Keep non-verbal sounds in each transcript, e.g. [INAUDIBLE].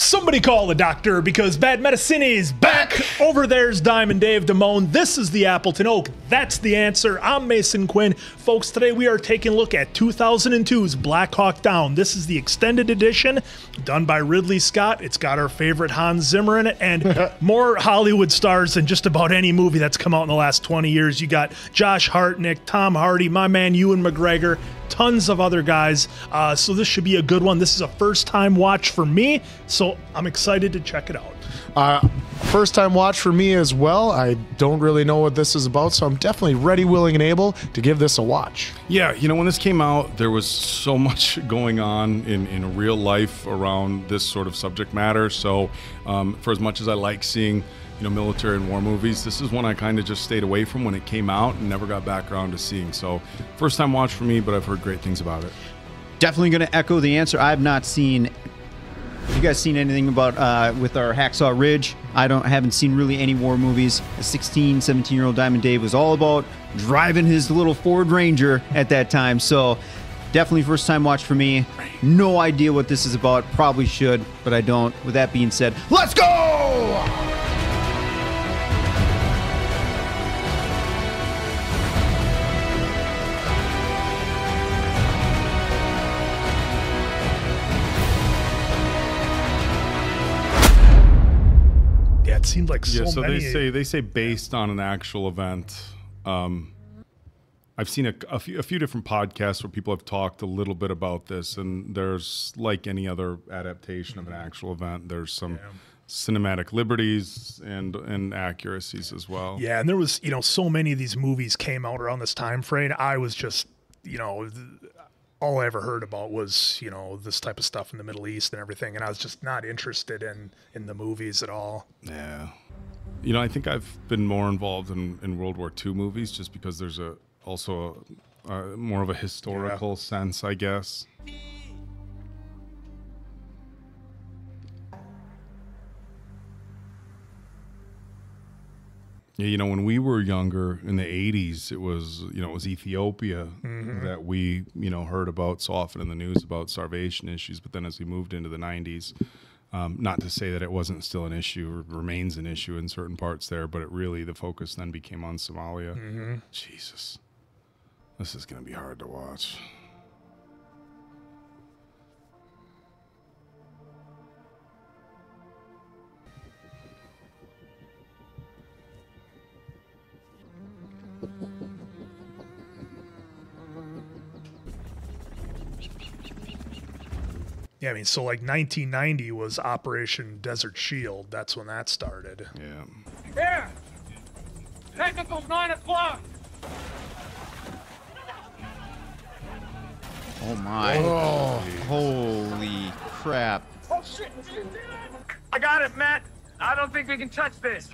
Somebody call the doctor because bad medicine is back. Over there's Diamond Dave Damone. This is the Appleton Oak. That's the answer. I'm Mason Quinn. Folks, today we are taking a look at 2002's Black Hawk Down. This is the extended edition done by Ridley Scott. It's got our favorite Hans Zimmer in it and [LAUGHS] more Hollywood stars than just about any movie that's come out in the last 20 years. You got Josh Hartnett, Tom Hardy, my man Ewan McGregor, tons of other guys. Uh, so this should be a good one. This is a first time watch for me, so I'm excited to check it out. Uh, first time watch for me as well. I don't really know what this is about, so I'm definitely ready, willing, and able to give this a watch. Yeah, you know, when this came out, there was so [LAUGHS] much going on in, in real life around this sort of subject matter. So, um, for as much as I like seeing, you know, military and war movies, this is one I kind of just stayed away from when it came out and never got back around to seeing. So, first time watch for me, but I've heard great things about it. Definitely going to echo the answer. I've not seen. You guys seen anything about uh, with our Hacksaw Ridge? I don't haven't seen really any war movies. A 16, 17 year old Diamond Dave was all about driving his little Ford Ranger at that time. So definitely first time watch for me. No idea what this is about. Probably should, but I don't. With that being said, let's go! Yeah, it seemed like so, yeah, so many. they say they say based on an actual event. Um, I've seen a, a, few, a few different podcasts where people have talked a little bit about this, and there's like any other adaptation of an actual event. There's some cinematic liberties and and accuracies as well. Yeah, and there was, you know, so many of these movies came out around this time frame. I was just, you know, all I ever heard about was, you know, this type of stuff in the Middle East and everything, and I was just not interested in in the movies at all. Yeah. You know, I think I've been more involved in, in World War II movies just because there's a also a, uh, more of a historical sense, I guess. You know, when we were younger in the '80s, it was you know it was Ethiopia that we you know heard about so often in the news about starvation issues. But then as we moved into the '90s, um, not to say that it wasn't still an issue or remains an issue in certain parts there, but it really the focus then became on Somalia. Jesus, this is going to be hard to watch. Yeah, I mean, so like 1990 was Operation Desert Shield. That's when that started. Yeah. Here! Technical's 9 o'clock! Oh my! Oh. Holy crap! Oh shit! I got it, Matt! I don't think we can touch this.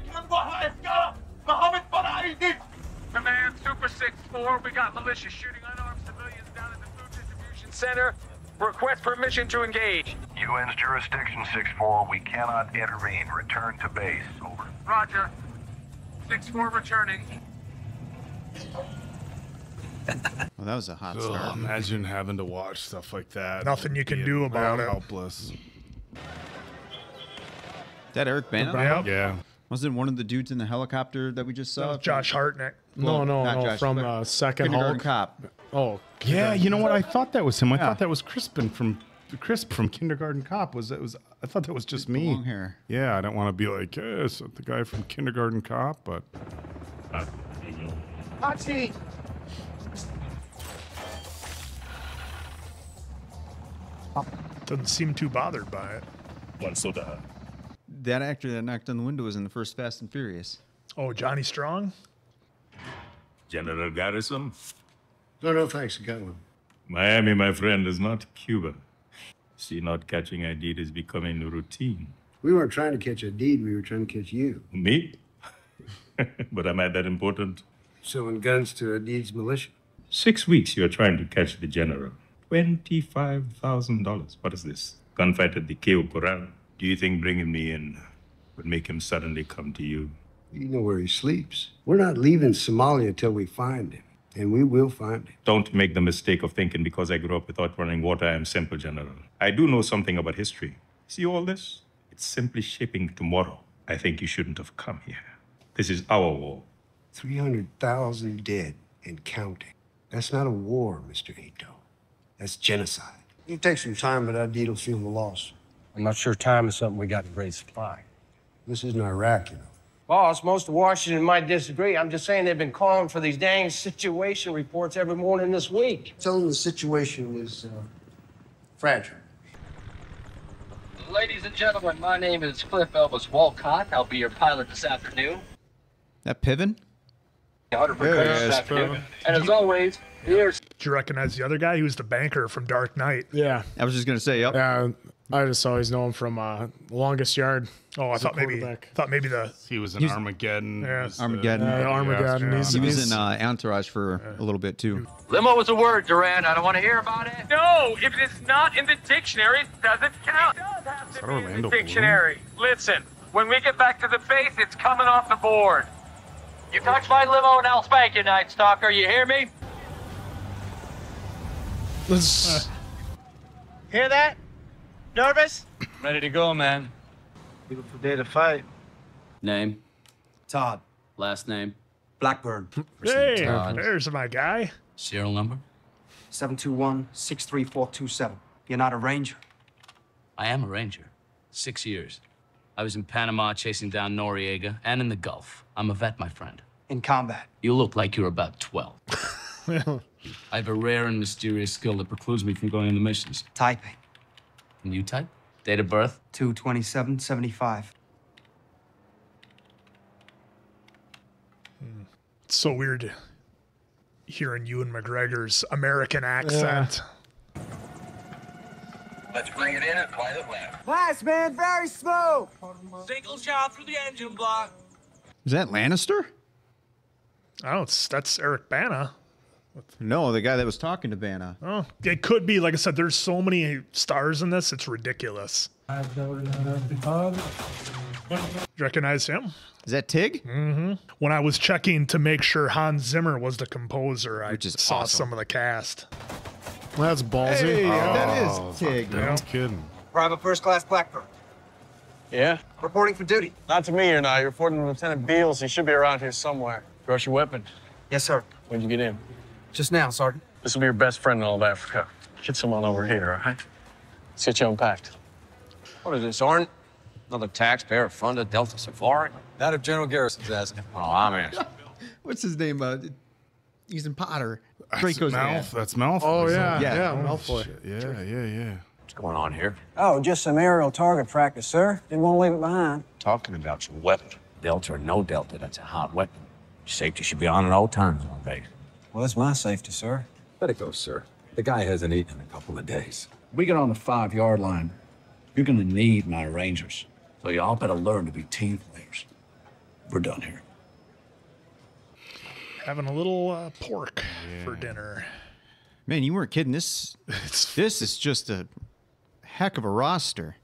Command Super 6-4, we got militia shooting unarmed civilians down at the food distribution center. Request permission to engage. UN's jurisdiction 6-4. We cannot intervene. Return to base. Over. Roger. 6-4 returning. Well, that was a hot Ugh, start. imagine having to watch stuff like that. Nothing you can do about it. Helpless. that Eric Bana? Yep. Yeah. Wasn't one of the dudes in the helicopter that we just saw? Josh Hartnett. No, no, not no. Josh, from but uh, second Kindergarten Hulk. Cop. Oh, Yeah, you know what? I thought that was him. I Yeah. thought that was Crispin from Crisp from Kindergarten Cop. Was that was? I thought that was just me. long hair. Yeah, I don't want to be like, yes, the guy from Kindergarten Cop, but uh, Hachi! Doesn't seem too bothered by it. That actor that knocked on the window was in the first Fast and Furious. Oh, Johnny Strong? General Garrison, No, no, thanks. I got one. Miami, my friend, is not Cuba. See, not catching Aidid is becoming routine. We weren't trying to catch Aidid. We were trying to catch you. Me? [LAUGHS] but am I that important? Selling guns to Aidid's militia. Six weeks you are trying to catch the general. $25,000. What is this? Gunfight at the Keo Corral. Do you think bringing me in would make him suddenly come to you? You know where he sleeps. We're not leaving Somalia till we find him, and we will find him. Don't make the mistake of thinking because I grew up without running water, I am simple, General. I do know something about history. See all this? It's simply shipping tomorrow. I think you shouldn't have come here. This is our war. 300,000 dead and counting. That's not a war, Mr. Atto. That's genocide. You take some time, but I'd will feel the loss. I'm not sure time is something we got in great supply. This isn't Iraq, you know. Boss, most of Washington might disagree. I'm just saying they've been calling for these dang situation reports every morning this week. Tell them the situation was uh, fragile. Ladies and gentlemen, my name is Cliff Elvis Wolcott. I'll be your pilot this afternoon. That Piven? 100% Yeah, this it's afternoon. And as always, here's Do you recognize the other guy? He was the banker from Dark Knight. Yeah. I was just gonna say, yep. Yeah, I just always know him from uh, Longest Yard. Oh, I thought maybe thought maybe the He was in He was- Armageddon. Yeah. He was the- Armageddon. Yeah, Armageddon. He was in uh, Entourage for a little bit too. limo was a word, Durant. I don't want to hear about it. No, if it's not in the dictionary, it doesn't count. It does have to that be in the Bloom? dictionary. Listen, when we get back to the base, it's coming off the board. You touch my limo and I'll spank you, Night Stalker. You hear me? Let's, Hear that? Nervous? Ready to go, man. Beautiful day to fight. Name, Todd. last name, Blackburn. Hmm. hey, Todd. there's my guy. serial number. 721-63427. You're not a ranger. I am a ranger. Six years. I was in Panama chasing down Noriega and in the Gulf. I'm a vet, my friend. In combat. You look like you're about 12. [LAUGHS] I have a rare and mysterious skill that precludes me from going on the missions. Typing. Can you type? Date of birth? 22775. It's hmm. so weird hearing you and McGregor's American accent. Let's bring it in at pilot left. Nice, man. Very smooth. Single shot through the engine block. Is that Lannister? Oh, it's that's Eric Bana. No, the guy that was talking to Bana. Oh, it could be. Like I said, there's so many stars in this. It's ridiculous. You recognize him? Is that Tig? Mm-hmm. When I was checking to make sure Hans Zimmer was the composer, I Which is saw awesome. some of the cast. that's ballsy. Hey, Oh, is Tig. fuck, No kidding. Private First Class Blackburn. Yeah? Reporting for duty. Not to me or not. You're reporting to Lieutenant Beals. He should be around here somewhere. Gross your weapon. Yes, sir. When'd you get in? Just now, Sergeant. This will be your best friend in all of Africa. Get someone over here, all right? Let's get you unpacked. What is this, Orton? Another taxpayer funded Delta Safari? Not if General Garrison's asking. [LAUGHS] Oh, I'm asking. [LAUGHS] What's his name? Uh, he's in Potter. That's Draco's Mouth. dad. That's Malfoy. Oh, isn't yeah. Yeah, Oh, Malfoy. Shit, Yeah, yeah, yeah. What's going on here? Oh, just some aerial target practice, sir. Didn't want to leave it behind. Talking about your weapon. Delta or no Delta, that's a hot weapon. Safety should be on at all times on base. Well, that's my safety, sir. Let it go, sir. The guy hasn't eaten in a couple of days. We get on the five yard line. You're gonna need my Rangers. So y'all better learn to be team players. We're done here. Having a little uh, pork for dinner. Man, you weren't kidding. This [LAUGHS] this is just a heck of a roster.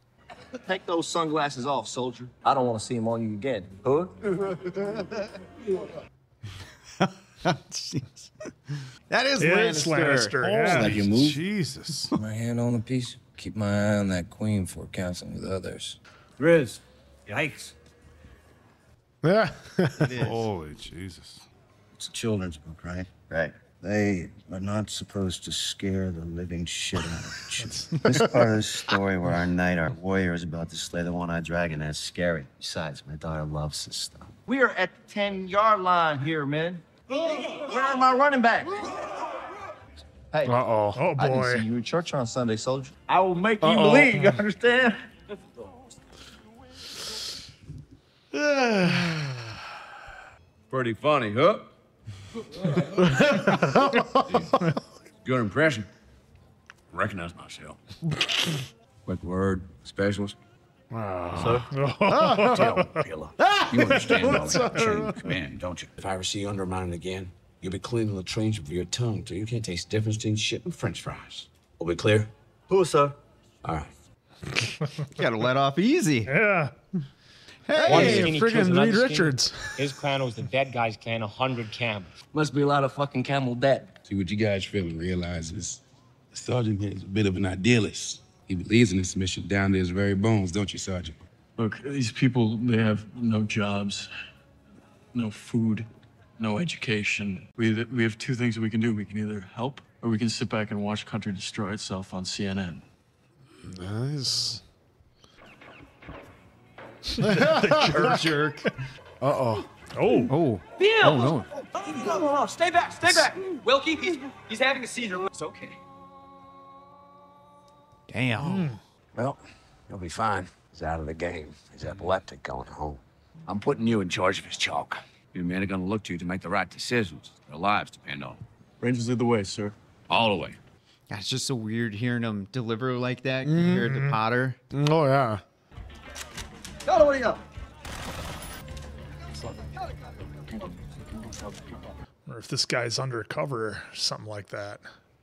Take those sunglasses off, soldier. I don't want to see them on you again. Hood? [LAUGHS] [LAUGHS] Jeez. [LAUGHS] That is It's Lannister. Lannister, yeah. Like you move. Jesus. My hand on the piece. Keep my eye on that queen for counseling with others. Riz. Yikes. Yeah. Holy Jesus. It's a children's book, right? Right. They are not supposed to scare the living shit out of [LAUGHS] children. this part of the story where our knight, our warrior, is about to slay the one-eyed dragon, that's scary. Besides, my daughter loves this stuff. We are at the 10 yard line here, man. Where are my running backs? Hey. Uh-oh. Oh, boy. I didn't boy. see you in church on Sunday, soldier. I will make you Uh-oh. believe, you understand? [SIGHS] Pretty funny, huh? [LAUGHS] Good impression. Recognize myself. Quick word, specialist. Sir? Tell Pilla. You understand all What's that chain of command, don't you? If I ever see you undermining again, you'll be cleaning the trains for your tongue till you can't taste the difference between shit and french fries. Will we clear? Who, sir? All right. [LAUGHS] Gotta let off easy. Yeah. Hey, skinny friggin' Reed. Richards. His clan was the dead guy's clan, a hundred camels. Must be a lot of fucking camel dead. See what you guys feel and realize is the sergeant here is a bit of an idealist. He believes in this mission down to his very bones, don't you, Sergeant? Look, these people, they have no jobs, no food, no education. We, we have two things that we can do. We can either help or we can sit back and watch country destroy itself on CNN. Nice. The [LAUGHS] jerk. Uh oh. Oh. Oh. Bill! Oh no. No, no, no, stay back, stay back. Wilkie, he's, he's having a seizure. It's okay. Damn. Hmm. Well, he'll be fine. He's out of the game. He's epileptic going home. I'm putting you in charge of his chalk. Your men are gonna look to you to make the right decisions. Their lives depend on it. Rangers lead the way, sir. All the way. God, it's just so weird hearing him deliver like that compared to mm-hmm. Potter. Oh yeah. Got what do you got? Or if this guy's undercover, something like that.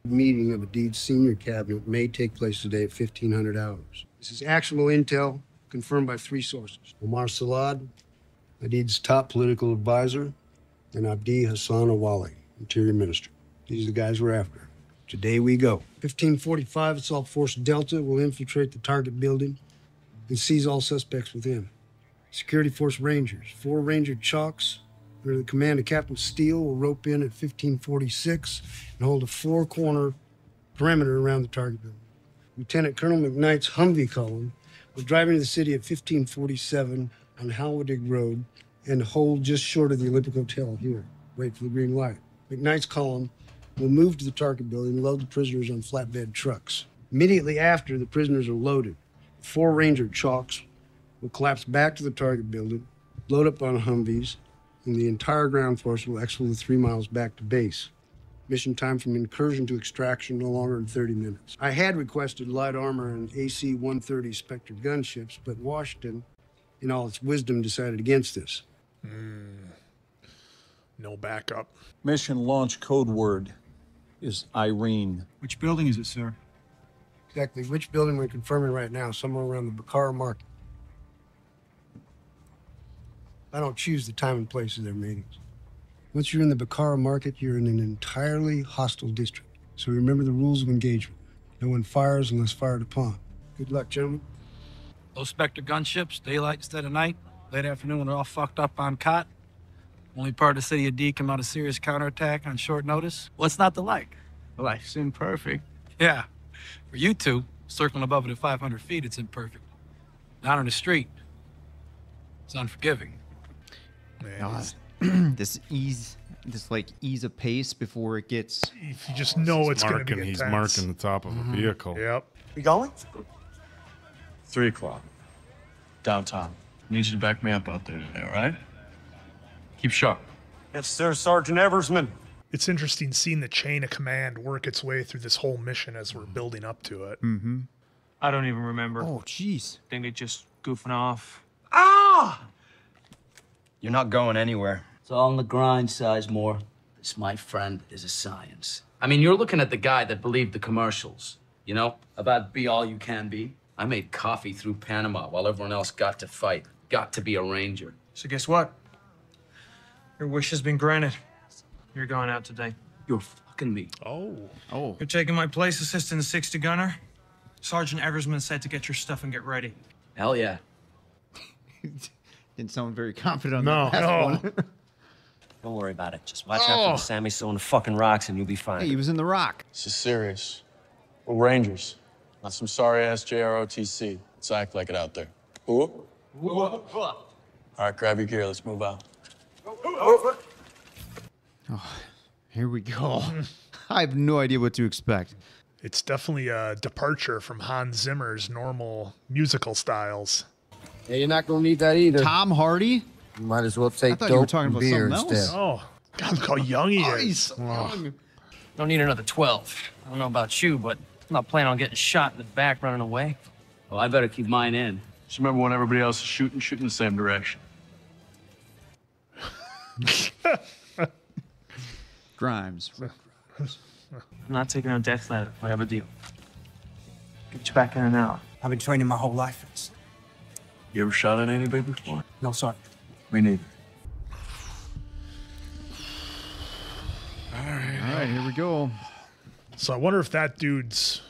Meeting of Aidid's senior cabinet may take place today at 1500 hours. This is actionable intel confirmed by three sources. Omar Salad, Aidid's top political advisor, and Abdi Hassan Awali, interior minister. These are the guys we're after. Today we go. 1545, Assault Force Delta will infiltrate the target building and seize all suspects within. Security Force Rangers, four Ranger Chalks, under the command of Captain Steele, will rope in at 1546 and hold a four-corner perimeter around the target building. Lieutenant Colonel McKnight's Humvee column will drive into the city at 1547 on Hawlwadig Road and hold just short of the Olympic Hotel here. Wait for the green light. McKnight's column will move to the target building and load the prisoners on flatbed trucks. Immediately after the prisoners are loaded, four Ranger chalks will collapse back to the target building, load up on Humvees, and the entire ground force will exfil the three miles back to base. Mission time from incursion to extraction no longer than 30 minutes. I had requested light armor and AC 130 Spectre gunships, but Washington, in all its wisdom, decided against this. Hmm. No backup. Mission launch code word is Irene. Which building is it, sir? Exactly which building we're confirming right now, somewhere around the Bakara Market. I don't choose the time and place of their meetings. Once you're in the Bakara Market, you're in an entirely hostile district. So remember the rules of engagement. No one fires unless fired upon. Good luck, gentlemen. Those Spectre gunships, daylight instead of night, late afternoon when they're all fucked up on khat. Only part of the city of D come out a serious counterattack on short notice. What's not to like? Life's imperfect. Yeah. For you two, circling above it at 500 feet, it's imperfect. Down on the street, it's unforgiving. God. [CLEARS THROAT] this ease, this like ease of pace before it gets. If you just know it's going to marking, be he's marking the top of Mhm. a vehicle. Yep. We going? Three o'clock. Downtown. I need you to back me up out there today, all right? Keep sharp. Yes, sir, Sergeant Eversman. It's interesting seeing the chain of command work its way through this whole mission as we're building up to it. Mm-hmm. I don't even remember. Oh, jeez. Think they just goofing off. Ah! You're not going anywhere. It's all on the grind, Sizemore. This, my friend, is a science. I mean, you're looking at the guy that believed the commercials, you know, about be all you can be. I made coffee through Panama while everyone else got to fight, got to be a ranger. So guess what? Your wish has been granted. You're going out today. You're fucking me. Oh. Oh. You're taking my place, assistant 60 gunner. Sergeant Eversman said to get your stuff and get ready. Hell yeah. [LAUGHS] Didn't sound very [LAUGHS] confident on No. the last No. one. [LAUGHS] Don't worry about it. Just watch out for Oh. the Sammy still in the fucking rocks and you'll be fine. Hey, he was in the rock. This is serious. We're Rangers, not some sorry ass JROTC. Let's act like it out there. Who? All right, grab your gear. Let's move out. Oh, here we go. [LAUGHS] I have no idea what to expect. It's definitely a departure from Hans Zimmer's normal musical styles. Yeah, you're not gonna need that either. Tom Hardy? You might as well take I thought dope you were talking about beer something else. instead. Oh, God, look how young he Oh, is. he's so Oh. Don't need another 12. I don't know about you, but I'm not planning on getting shot in the back running away. Well, I better keep mine in. Just remember when everybody else is shooting, shooting the same direction. [LAUGHS] Grimes. I'm not taking a death ladder. I have a deal. Get you back in an hour. I've been training my whole life. You ever shot at anybody before? No, sir. Me neither. All right, Alright, here we go. So I wonder if that dude's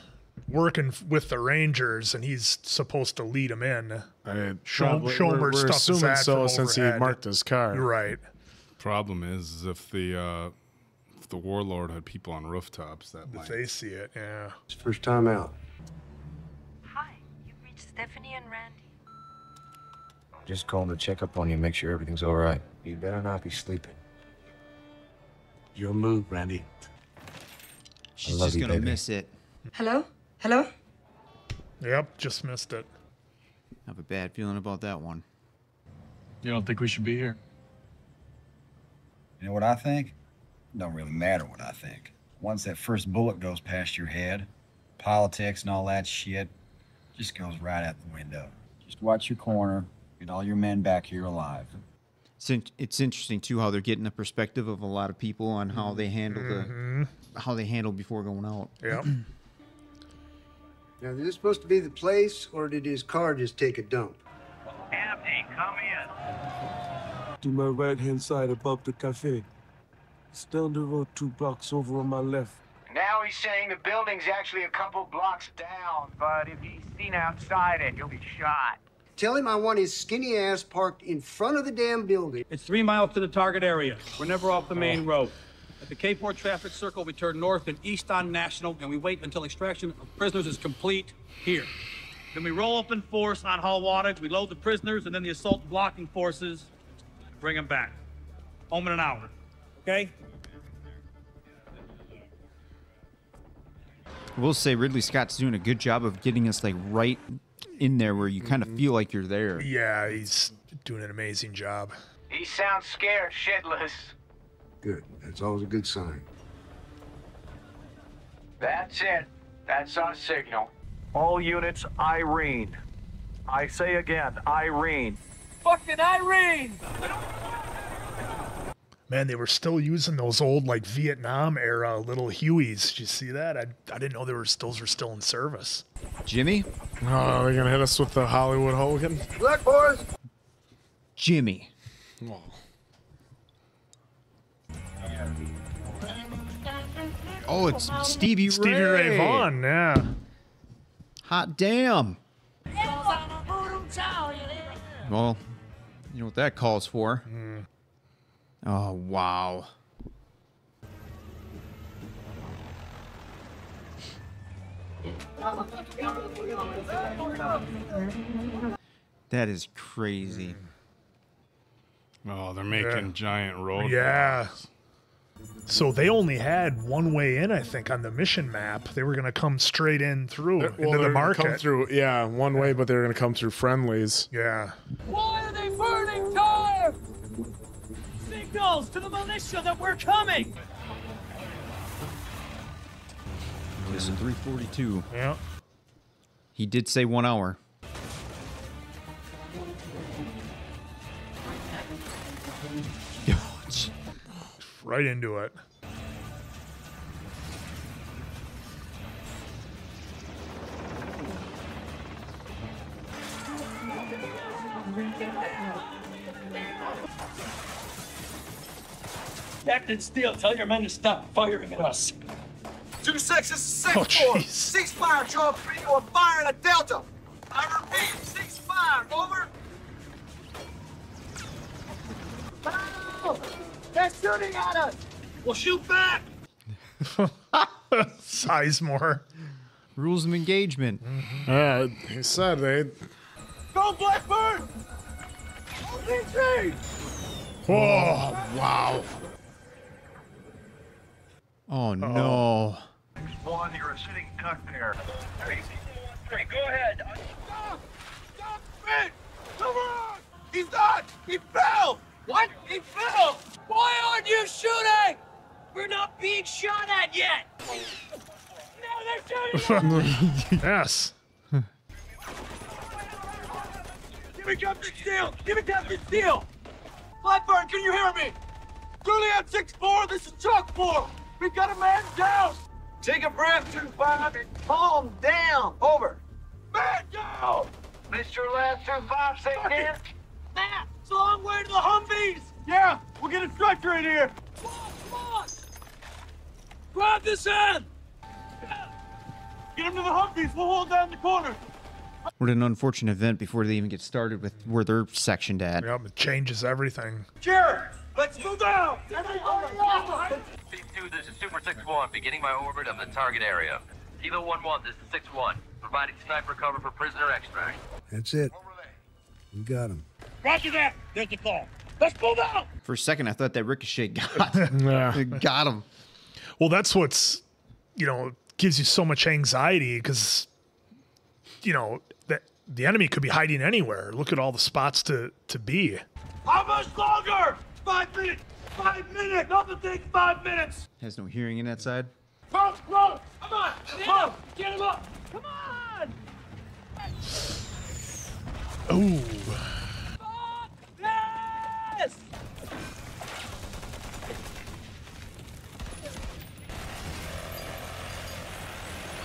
working with the Rangers, and he's supposed to lead them in. I, Show, probably- Schomer we're, we're stuff assuming ass so from since he marked his car. You're right. Problem is, is if the uh, if the warlord had people on rooftops, that If might. they see it, yeah. It's first time out. Hi, you've reached Stephanie and Randy. Just calling to check up on you, make sure everything's all right. You better not be sleeping. Your move, Randy. She's love just you, gonna baby. miss it. Hello? Hello? Yep, just missed it. I have a bad feeling about that one. You don't think we should be here? You know what I think? It Don't really matter what I think. Once that first bullet goes past your head, politics and all that shit just goes right out the window. Just watch your corner, get all your men back here alive. It's, in, it's interesting too how they're getting the perspective of a lot of people on how they handle Mhm. the how they handle before going out. Yeah. [CLEARS THROAT] Now, is this supposed to be the place, or did his car just take a dump? Empty, come in. To my right hand side above the cafe. It's down the road two blocks over on my left. Now he's saying the building's actually a couple blocks down, but if he's seen outside it, he'll be shot. Tell him I want his skinny ass parked in front of the damn building. It's three miles to the target area. We're never off the main oh. road. At the K4 traffic circle, we turn north and east on National, and we wait until extraction of prisoners is complete here. Then we roll up in force on Hawlwadig, we load the prisoners, and then the assault blocking forces bring them back. Home in an hour. Okay? We'll say Ridley Scott's doing a good job of getting us like right in there where you kind of mm-hmm. feel like you're there. Yeah, he's doing an amazing job. He sounds scared shitless. Good. That's always a good sign. That's it. That's our signal. All units, Irene. I say again, Irene. Fucking Irene! Man, they were still using those old like Vietnam era little Hueys. Did you see that? I, I didn't know they were those were still in service. Jimmy? Uh, oh, they're gonna hit us with the Hollywood Hogan. Look, boys. Jimmy. Oh, it's Stevie Ray. Stevie Ray Vaughan, yeah. Hot damn. Well, you know what that calls for. Mm. Oh, wow. That is crazy. Mm. Oh, they're making Yeah. giant road. Yeah. So they only had one way in, I think, on the mission map. They were going to come straight in through uh, Well, into the market. come through, yeah, one way, but they're gonna come through friendlies. Yeah. Why Signals to the militia that we're coming! This is 342. Yeah. He did say one hour. [LAUGHS] Right into it. Captain Steele, tell your men to stop firing at us. Two six, this is six Oh, four. jeez. Six fire, Charles three, or fire in a delta. I repeat, six fire, over. They're shooting at us! We'll shoot back! [LAUGHS] Sizemore. Rules of engagement. Mm-hmm. Yeah, he said they. Go Blackbird! OPC! Whoa! Oh, wow! Oh no. One, you're a sitting duck there. Hey, hey, go ahead. Uh, stop! Stop! Hey! Come on! He's not! He fell! What? He fell! Why aren't you shooting? We're not being shot at yet! No, they're shooting at [LAUGHS] yes. Give me Captain Steele! Give me Captain Steele! Blackburn, can you hear me? Juliet 6-4, this is Chalk 4! We've got a man down! Take a breath, 2-5, and calm down! Over! Man down! Mr. Last two five, say again. Matt, it's a long way to the Humvees! Yeah, we'll get a stretcher in here! Come on, come on! Grab this end! Get him to the Humvees. We'll hold down the corner. What an unfortunate event before they even get started with where they're sectioned at. Yep, it changes everything. Jared, let's move down. C2, this is Super 6-1, beginning my orbit of the target area. Kilo 1-1, this is 6-1, providing sniper cover for prisoner extract. That's it. You got him. Roger that. There's the call. Let's move out. For a second, I thought that ricochet got [LAUGHS] Yeah. [LAUGHS] got him. Well, that's what's, you know, gives you so much anxiety because, you know, that the enemy could be hiding anywhere. Look at all the spots to to be. How much longer? Five minutes. Five minutes. Nothing takes five minutes. Has no hearing in that side. Run, run. Come on. Come on. Get him up. Come on. Ooh. Yes.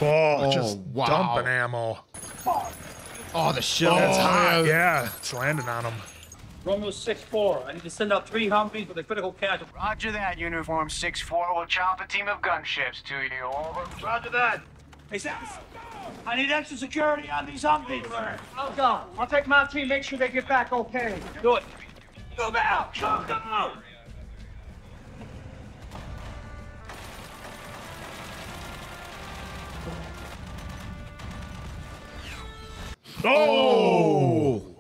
Oh, Oh, just wow. dumping ammo. Oh, the shell. Oh, That's hot. Yeah, it's landing on him. Romeo 6-4. I need to send out three Humvees with a critical casualty. Roger that, Uniform 6-4. We'll chop a team of gunships to you. Over. Roger that. Hey, Sam. I need extra security on these Humvees. I'll go. I'll take my team. Make sure they get back okay. Do it. Move out. Come out. Oh!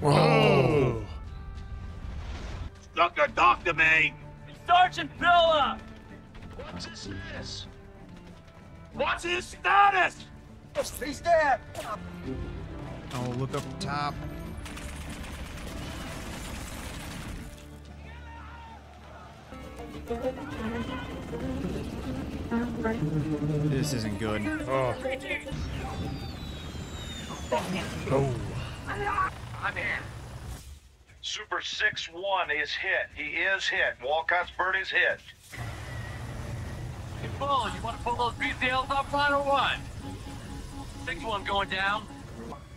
Whoa! Tucker, talk to me. Sergeant Villa. What's his status? What's his status? He's dead. Oh, look up top. This isn't good. Oh. Oh. I'm in. Super 6-1 is hit. He is hit. Wolcott's bird is hit. Hey, Bull, you want to pull those details up front or what? 6-1 going down.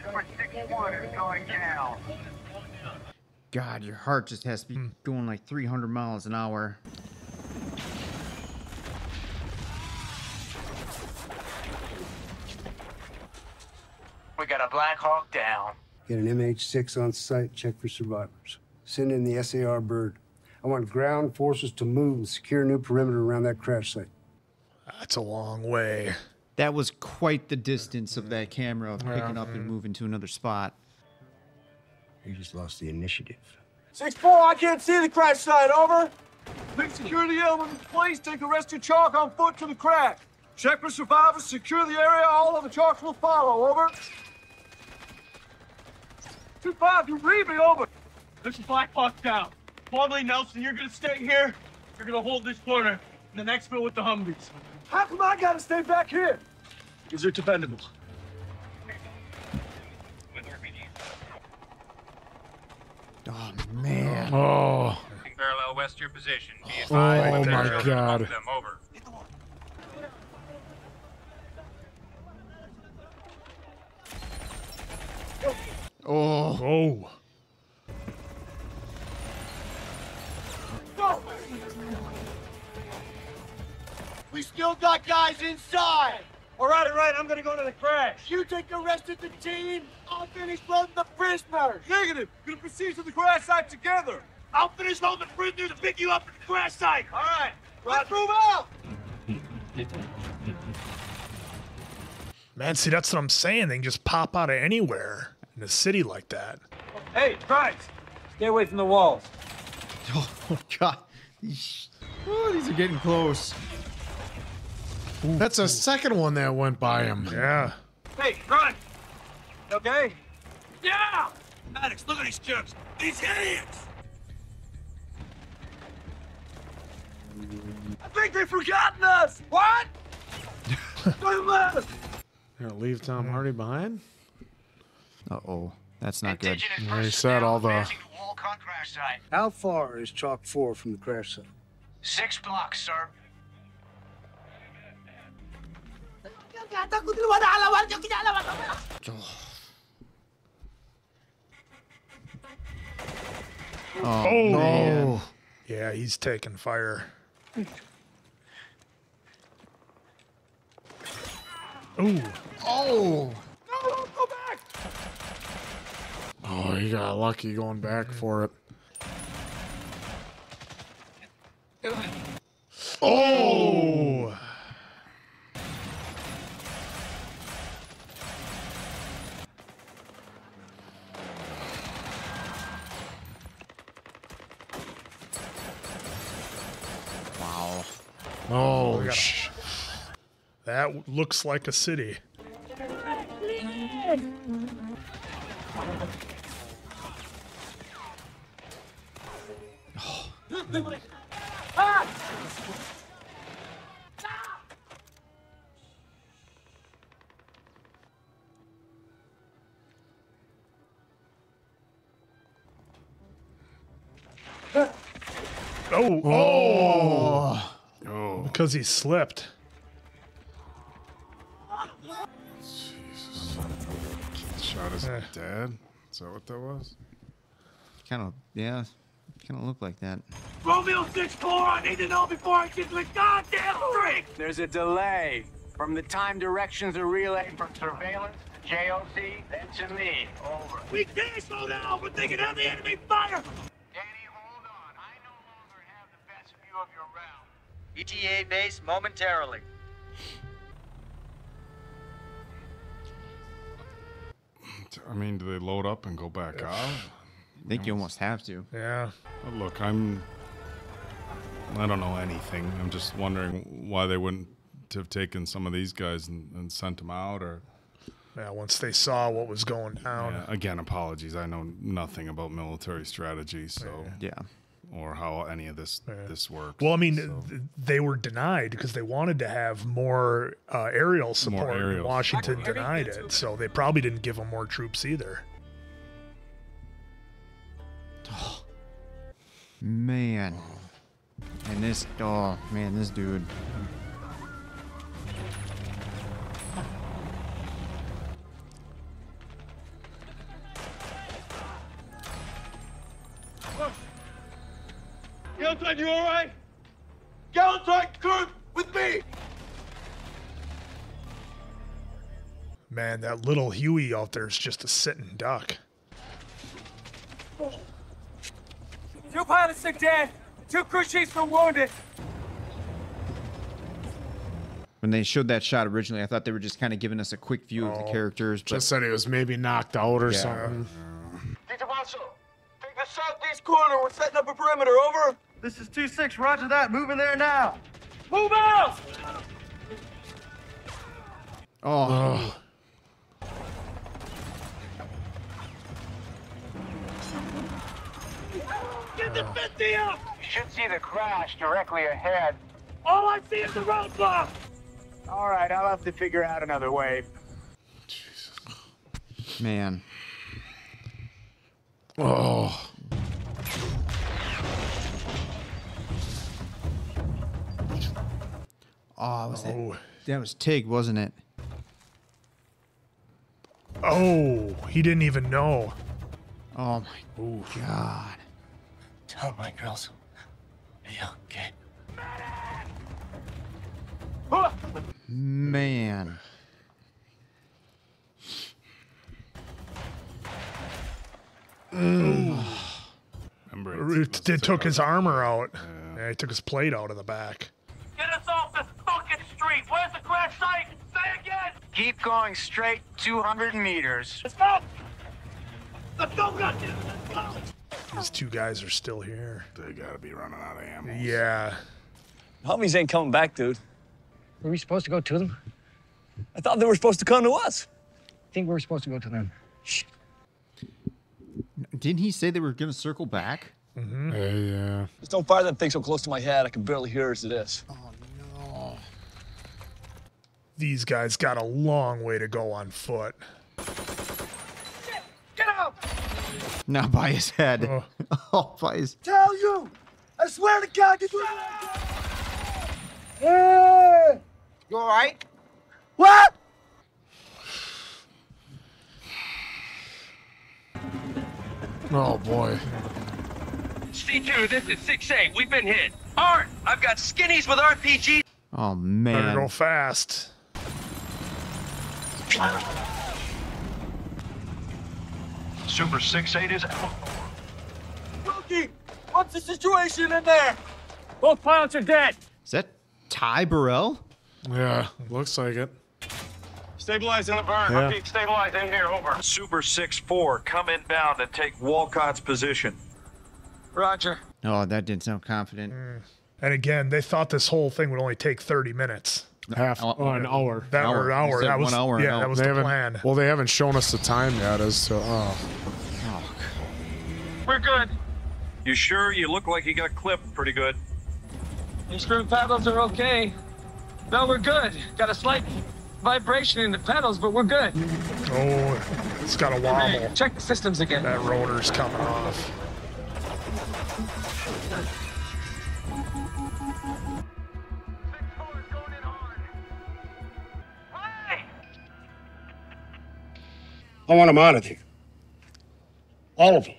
Number 6-1 is going down. God, your heart just has to be going like 300 miles an hour. We got a Black Hawk down. Get an MH6 on site, check for survivors. Send in the SAR bird. I want ground forces to move and secure a new perimeter around that crash site. That's a long way. That was quite the distance of that camera of picking Yeah. up and moving to another spot. You just lost the initiative. 6-4, I can't see the crash site. Over. Big security element in place. Take the rest of chalk on foot to the crash. Check for survivors. Secure the area. All of the chalks will follow. Over. 2-5, you read me. Over. This is Black Hawk down. Morley Nelson, you're gonna stay here. You're gonna hold this corner. And the next bit with the Humvees. How come I gotta stay back here? Because they're dependable. Oh man. Oh. Parallel west your position. Be Oh, my God. Them over. Oh. Oh. Go! We still got guys inside! All right, all right, I'm gonna go to the crash. You take the rest of the team. I'll finish loading the prisoners. Negative. We're Gonna proceed to the crash site together. I'll finish loading the prisoners and pick you up at the crash site. All right. Let's move out. Man, see, that's what I'm saying. They can just pop out of anywhere in a city like that. Hey, Price. Stay away from the walls. [LAUGHS] Oh god. Oh, these are getting close. That's a second one that went by him. Yeah. Hey, run. You Okay? Yeah. Maddox, look at these jerks. These idiots. I think they've forgotten us. What? [LAUGHS] Doesn't matter. Gonna leave Tom Hardy behind? Uh-oh. That's not good. They said all the... How far is Chalk 4 from the crash site? Six blocks, sir. Oh, oh no. Yeah, he's taking fire. Ooh. Oh. Oh, he got lucky going back mm-hmm. for it. Oh. Wow. Oh, We gotta- sh- That looks like a city. Because he slipped. Shot his Eh. dad. Is that what that was? Kind of, yeah, kind of look like that. Romeo 6-4, I need to know before I get the goddamn drink! There's a delay from the time directions are relayed from surveillance to JOC, then to me. Over. We can't slow down, but they can have the enemy fire! ETA base momentarily. I mean, do they load up and go back out? I think you almost have to. Yeah. Oh, Look, I'm. I don't know anything. I'm just wondering why they wouldn't have taken some of these guys and, and sent them out, or Yeah, once they saw what was going down. Yeah, again, apologies. I know nothing about military strategy, so yeah, or how any of this this works. Well, I mean, th- they were denied because they wanted to have more uh, aerial support. and aerials. Washington denied it, so they probably didn't give them more troops either. Man. And this, oh man, this dude. Galentine, you alright? Galentine, Kurt, with me! Man, that little Huey out there is just a sitting duck. Two pilots are dead. Two crew chiefs are wounded. When they showed that shot originally, I thought they were just kind of giving us a quick view of the oh, characters. But just said he was maybe knocked out or Yeah. something. DiTomaso, take the southeast corner. We're setting up a perimeter. Over. This is 2-6. Roger that. Moving there now. Move out! oh, Get the 50 up! You should see the crash directly ahead. All I see is the roadblock. All right, I'll have to figure out another way. Jesus. Man. Oh. Oh, was that? Oh. That was Tig, wasn't it? Oh, he didn't even know. Oh my god. Tell my girls. Yeah, okay. Man. Remember, It, it took his armor out. Yeah, he took his plate out of the back. Get us off this fucking street. Where's the crash site? Say again. Keep going straight 200 meters. Let's go. Let's go, goddamn. These two guys are still here. They gotta be running out of ammo. Yeah. Homies ain't coming back, dude. Were we supposed to go to them? I thought they were supposed to come to us. I think we were supposed to go to them. Shh. Didn't he say they were gonna circle back? Mm-hmm. yeah. Just don't fire that thing so close to my head I can barely hear as it is. These guys got a long way to go on foot. Get out. Not by his head. Oh, [LAUGHS] by his. Tell you. I swear to God, get you. Hey. You all right? What? Oh boy. C2, this is 6-8. We've been hit. Hard. I've got skinnies with RPG. Oh man. Better man. go fast. Super 6-8 is out. Rookie, what's the situation in there? Both pilots are dead. Is that Ty Burrell? Yeah, looks like it. Stabilize in the burn. Yeah. Repeat, stabilize in here, over. Super 6-4, come inbound and take Wolcott's position. Roger. Oh, that didn't sound confident. Mm. And again, they thought this whole thing would only take 30 minutes. Half oh, an hour. That Hour. or hour. That was one hour, yeah. no. That was They the plan. Well, they haven't shown us the time yet as to. Oh. We're good. You sure? You look like you got clipped pretty good. These screw paddles are okay. No, we're good. Got a slight vibration in the pedals, but we're good. Oh, it's got a wobble. Check the systems again. That rotor's coming off. I want them out of here. All of them.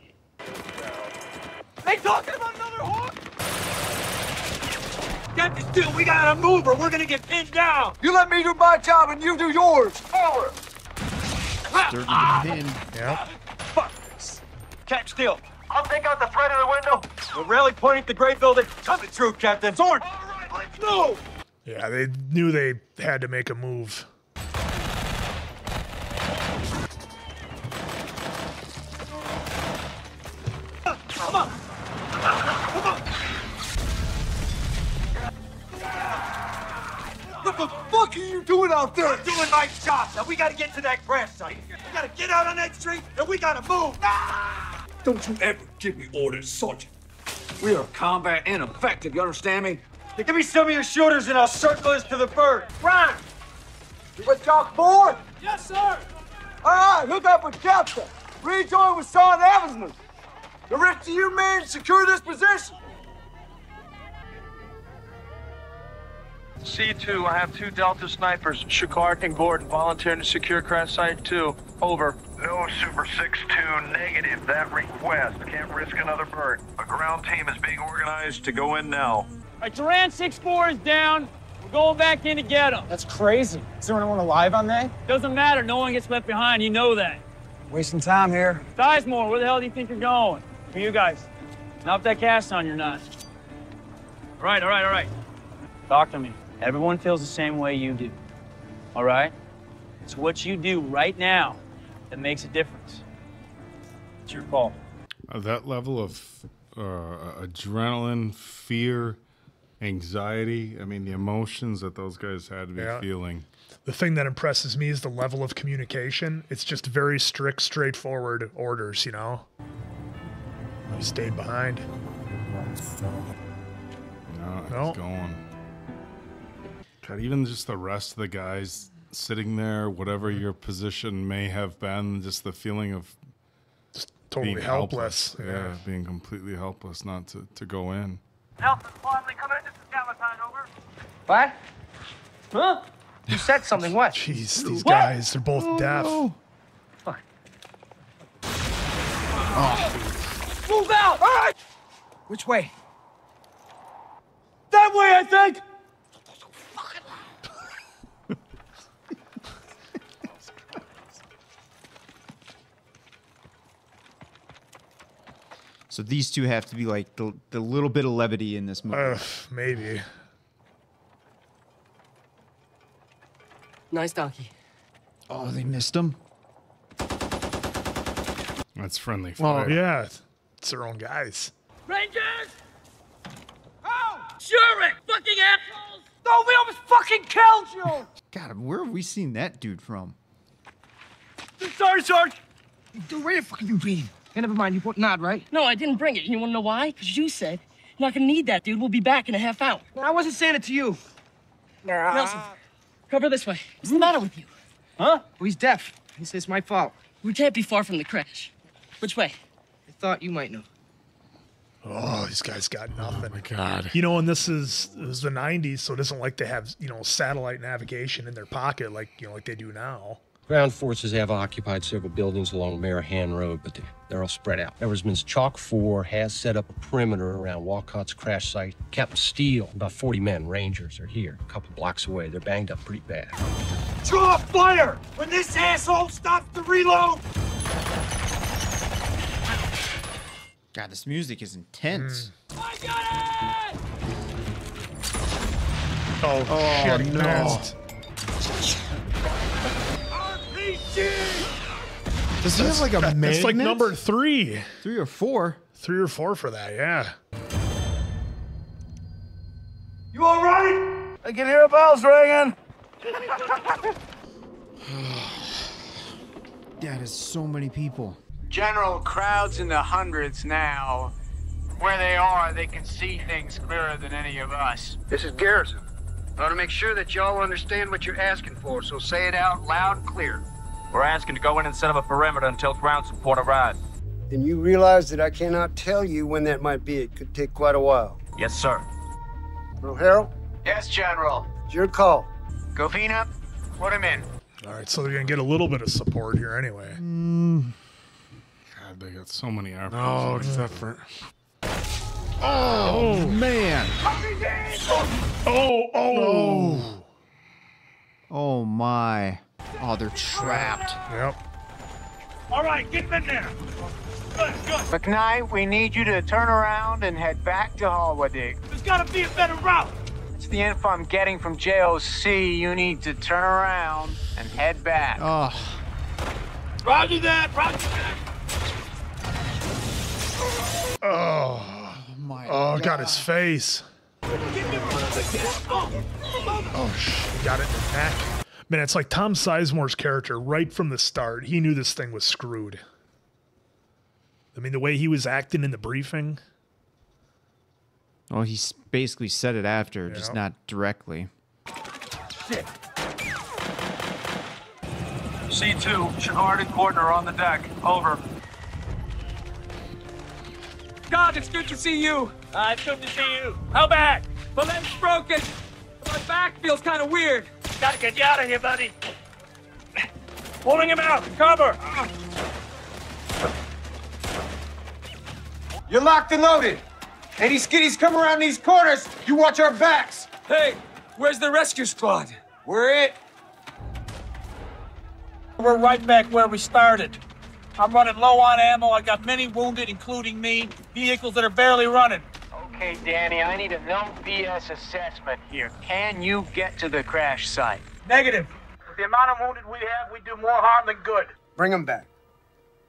They talking about another hawk? Captain Steele, we gotta move or we're gonna get pinned down. You let me do my job and you do yours. Forward. Sturdy to ah. pin. Yep. Fuck this. Cap Steele, I'll take out the threat of the window. We're rally pointing at the gray building. Coming through, Captain. Zorn. All right, let's move. Yeah, they knew they had to make a move. Fuck are you doing out there? I'm doing my job. Now we gotta get to that crash site. We gotta get out on that street and we gotta move. Don't you ever give me orders, Sergeant. We are combat ineffective, you understand me? Hey, give me some of your shooters and I'll circle us to the bird. Run! You with Chalk Four? Yes, sir. All right, hook up with Captain. Rejoin with Sean Eversmann. The rest of you men secure this position. C2, I have two Delta snipers, Shughart and Gordon, volunteering to secure crash site 2. Over. No, Super 6-2, negative that request. Can't risk another bird. A ground team is being organized to go in now. All right, Durant 6-4 is down. We're going back in to get him. That's crazy. Is there anyone alive on that? Doesn't matter. No one gets left behind. You know that. Wasting time here. Sizemore, where the hell do you think you're going? For you guys. Not that cast on your nut. All right, all right, all right. Talk to me. Everyone feels the same way you do. All right? It's what you do right now that makes a difference. It's your call. Uh, that level of uh, adrenaline, fear, anxiety. I mean, the emotions that those guys had to be Yeah. feeling. The thing that impresses me is the level of communication. It's just very strict, straightforward orders, you know? You stayed behind. No, it's No. going. God, even just the rest of the guys sitting there, whatever mm-hmm. your position may have been, just the feeling of just totally being helpless, Yeah. yeah. being completely helpless not to, to go in. Nelson, Twombly, come in. This is Galentine, over. What? Huh? You said something. What? [LAUGHS] Jeez, these What? guys, they're both oh, deaf. Oh. Move out! All right! Which way? That way, I think! So these two have to be like the, the little bit of levity in this movie. Ugh, maybe. Nice donkey. Oh, they missed him. That's friendly Well, fire. yeah, it's their own guys. Rangers! Oh! Sure Fucking assholes! No, we almost fucking killed you! God, where have we seen that dude from? Sorry, Sarge! Dude, where the fuck have you been? Hey, never mind, you put Nod, right? No, I didn't bring it. You want to know why? Because you said you're not going to need that, dude. We'll be back in a half hour. No, I wasn't saying it to you. Nelson, cover this way. What's the matter with you? Huh? Well, he's deaf. He says it's my fault. We can't be far from the crash. Which way? I thought you might know. Oh, these guys got nothing. Oh my God. You know, and this is it was the '90s, so it isn't like they have you know satellite navigation in their pocket like you know like they do now. Ground forces have occupied several buildings along Marahan Road, but they- they're all spread out. Eversmann's Chalk 4 has set up a perimeter around Wolcott's crash site. Captain Steele, about 40 men, Rangers, are here, a couple blocks away. They're banged up pretty bad. Draw fire when this asshole stops to reload! God, this music is intense. Hmm. I got Oh, Oh, shit, he no. Missed. Does he have like a magnet? It's like number three. Three or four. Three or four for that, yeah. You all right? I can hear a bells ringing. [SIGHS] That is so many people. General, crowds in the hundreds now. Where they are, they can see things clearer than any of us. This is Garrison. I want to make sure that y'all understand what you're asking for, so say it out loud and clear. We're asking to go in and set up a perimeter until ground support arrives. And you realize that I cannot tell you when that might be. It could take quite a while. Yes, sir. Well, Harrell, Yes, General. it's your call. Govina, put him in. All right, so they're gonna get a little bit of support here anyway. Mm. God, they got so many airplanes. Oh, except for. Oh, man. Oh, oh. Oh my. Oh, they're trapped. Yep. All right, get in there. Good, good. McKnight, we need you to turn around and head back to Hawlwadig. There's gotta be a better route. It's the info I'm getting from JOC. You need to turn around and head back. Oh, Roger that, roger that. Oh, my. oh, got his face. Oh, sh- he got it in the neck. Man, it's like Tom Sizemore's character right from the start. He knew this thing was screwed. I mean, the way he was acting in the briefing. Well, he basically said it after, just not directly. Shit. C2, Shughart and Gordon are on the deck. Over. God, it's good to see you. Uh, it's good to see you. How back? My leg's broken. My back feels kind of weird. Gotta get you out of here, buddy. Pulling him out. Cover. You're locked and loaded. Any skitties come around these corners, you watch our backs. Hey, where's the rescue squad? We're it. We're right back where we started. I'm running low on ammo. I got many wounded, including me. Vehicles that are barely running. Okay, Danny, I need a no BS assessment here. Can you get to the crash site? Negative. With the amount of wounded we have, we do more harm than good. Bring them back.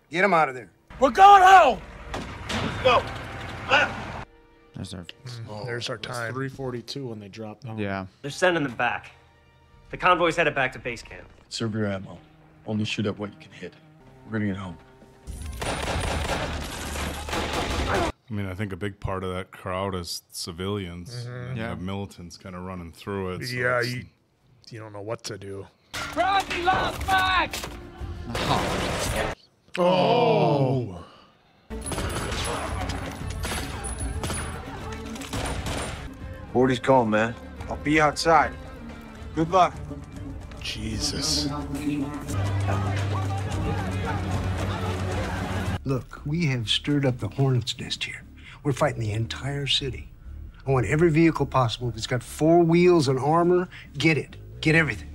Get them out of there. We're going home. Let's go. There's our. Mm, oh, there's our time. 342 when they dropped down. Yeah. They're sending them back. The convoy's headed back to base camp. Serve your ammo. Only shoot at what you can hit. We're gonna get home. I mean, I think a big part of that crowd is civilians. Mhm. And Yeah. have militants kind of running through it. so yeah, you, you don't know what to do. Rodney lost back. Oh. Forty's calm, man. I'll be outside. Good luck. Jesus. Look, we have stirred up the hornet's nest here. We're fighting the entire city. I want every vehicle possible. If it's got four wheels and armor, get it. Get everything.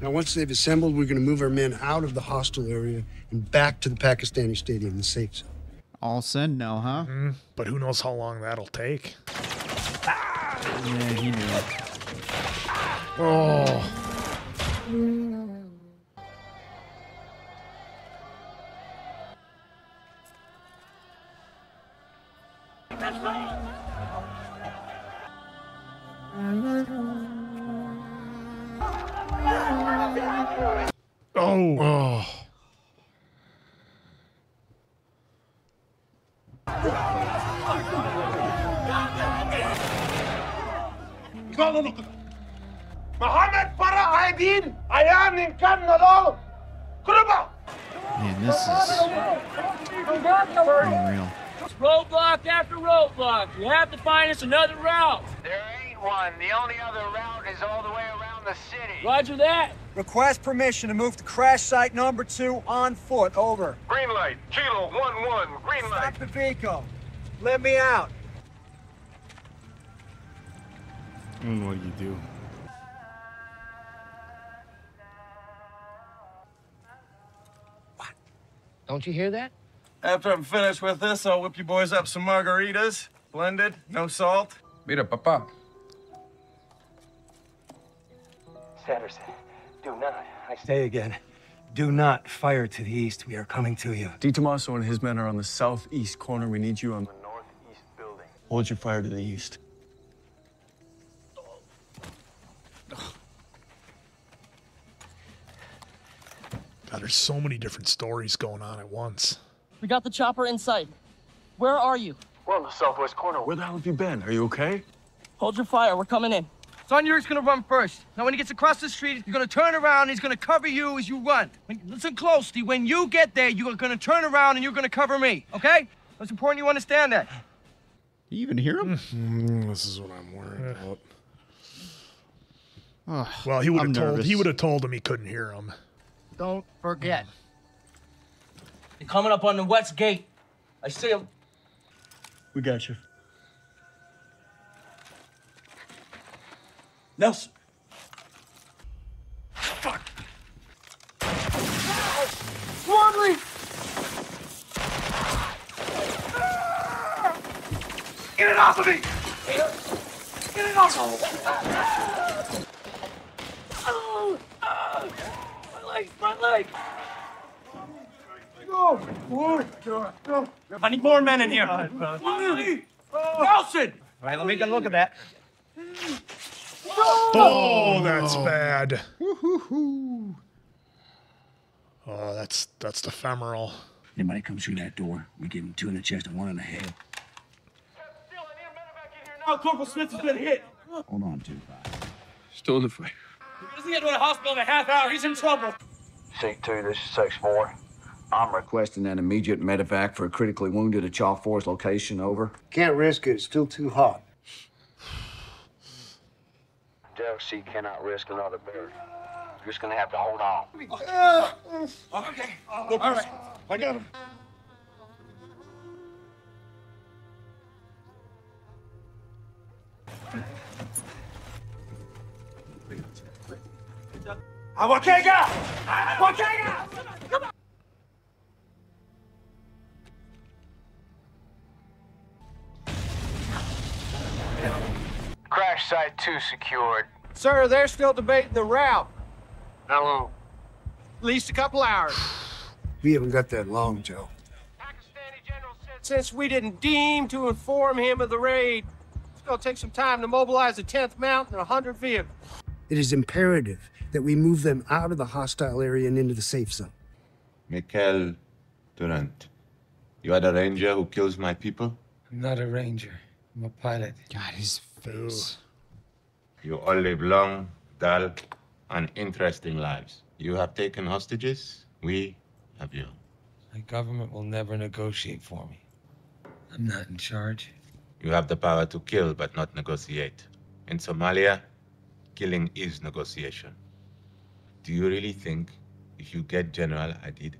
Now, once they've assembled, we're going to move our men out of the hostile area and back to the Pakistani stadium, the safe zone. All send now, huh? Mhm. But who knows how long that'll take. Yeah, he knew it. Oh. Oh. Have to find us another route. There ain't one. The only other route is all the way around the city. Roger that. Request permission to move to crash site number two on foot. Over. Green light. Kilo 1-1. Green light. Stop the vehicle. Let me out. And what do you do? What? Don't you hear that? After I'm finished with this, I'll whip you boys up some margaritas. Blended, no salt. Mira, papá. Sanderson, do not, I say again, do not fire to the east. We are coming to you. Di Tomaso and his men are on the southeast corner. We need you on the northeast building. Hold your fire to the east. God, there's so many different stories going on at once. We got the chopper inside. Where are you? We're on the southwest corner. Where the hell have you been? Are you okay? Hold your fire. We're coming in. Son Yurek's gonna run first. Now, when he gets across the street, you're gonna turn around. He's gonna cover you as you run. When- listen closely. When you get there, you're gonna turn around and you're gonna cover me. Okay? It's important you understand that. You even hear him? Mm, this is what I'm worried about. Well, he would have told. He would have told him he couldn't hear him. Don't forget. You're coming up on the west gate. I see him. We got you. Nelson. Twombly! Get it off of me! Get it off of me! Oh, oh, my leg, my leg. I need more men in here. Twombly! Nelson! All right, let me get a look at that. Oh, that's oh. bad. Oh, that's that's the femoral. Anybody comes through that door, we give him two in the chest and one in the head. Now, Corporal Smith has been hit. Hold on, two. Still in the fight. He doesn't get to the hospital in a half hour. He's in trouble. C2, this is 6-4. I'm requesting an immediate medevac for a critically wounded at Chalk Four's location. Over. Can't risk it. It's still too hot. JOC cannot risk another barrier. You're just gonna have to hold on. Okay. All right. I got him. Awakega! Awakega! Crash site two secured. Sir, they're still debating the route. How long? At least a couple hours. [SIGHS] We haven't got that long, Joe. Pakistani general said since we didn't deem to inform him of the raid, it's gonna take some time to mobilize the 10th Mountain and 100 vehicles. It is imperative that we move them out of the hostile area and into the safe zone. Mikel Durant. You are the ranger who kills my people? I'm not a ranger. I'm a pilot. God, his face. You all live long, dull, and interesting lives. You have taken hostages. We have you. My government will never negotiate for me. I'm not in charge. You have the power to kill but not negotiate. In Somalia, killing is negotiation. Do you really think if you get General Aidid,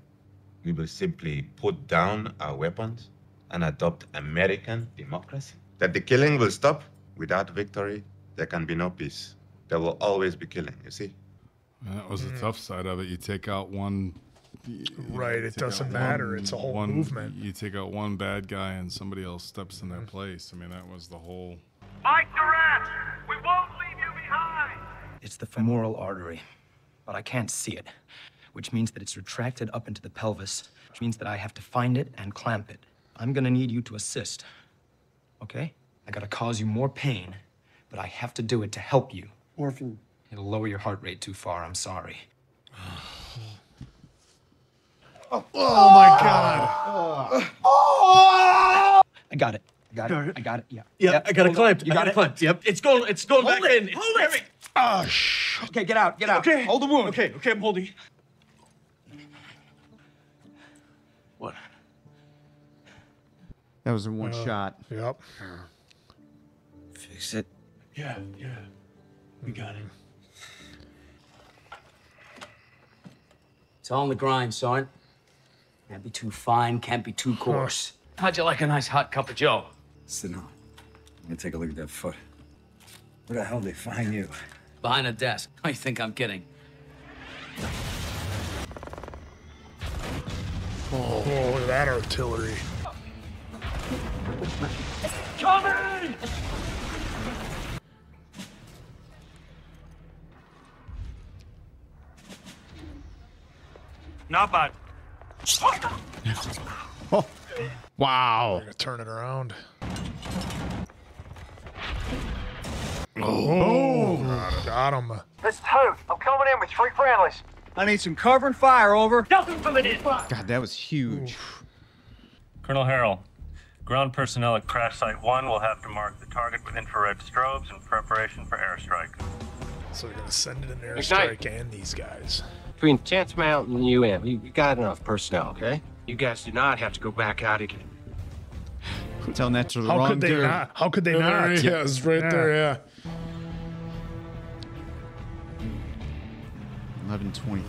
we will simply put down our weapons and adopt American democracy? That the killing will stop? Without victory, there can be no peace. There will always be killing, you see? That was the hmm. tough side of it. You take out one. you Right, you it doesn't matter. It's a whole one- movement. You take out one bad guy and somebody else steps in their mm-hmm. place. I mean, that was the whole. Mike Durant, we won't leave you behind! It's the femoral artery, but I can't see it, which means that it's retracted up into the pelvis, which means that I have to find it and clamp it. I'm gonna need you to assist. Okay? I gotta cause you more pain, but I have to do it to help you. Orphan. It'll lower your heart rate too far, I'm sorry. [SIGHS] Oh my god. I got it. I got it. I got it. Yeah. Yeah, I got it clamped. You I got it clamped. Yep. It's going. It's going Hold back it, in. It's hold it. heavy. Oh sh. Okay, get out. Get out. Okay. Hold the wound. Okay. Okay. I'm holding. What? That was in one Uh, shot. Yep. Fix it. Yeah. Yeah. We got it. It's on in the grind, son. Can't be too fine, can't be too coarse. How'd you like a nice hot cup of joe? Sit down. Let me take a look at that foot. Where the hell did they find you? Behind a desk. I think I'm kidding. Oh, oh, look at that artillery. Coming! Not bad. Oh. [LAUGHS] Wow. Gonna turn it around. Oh. God, got him. This is Hoot. I'm coming in with three friendlies. I need some cover and fire, over. Nothing from it in. God, that was huge. Colonel Harrell, ground personnel at crash site one will have to mark the target with infrared strobes in preparation for airstrike. So they're gonna send in an Ignite. airstrike and these guys. Between Chance Mountain and UM, you, you got enough personnel, okay? You guys do not have to go back out again. I'm Telling that to the How wrong could they dude. not? How could they Yeah, not? yeah, it's right there, yeah. 1120.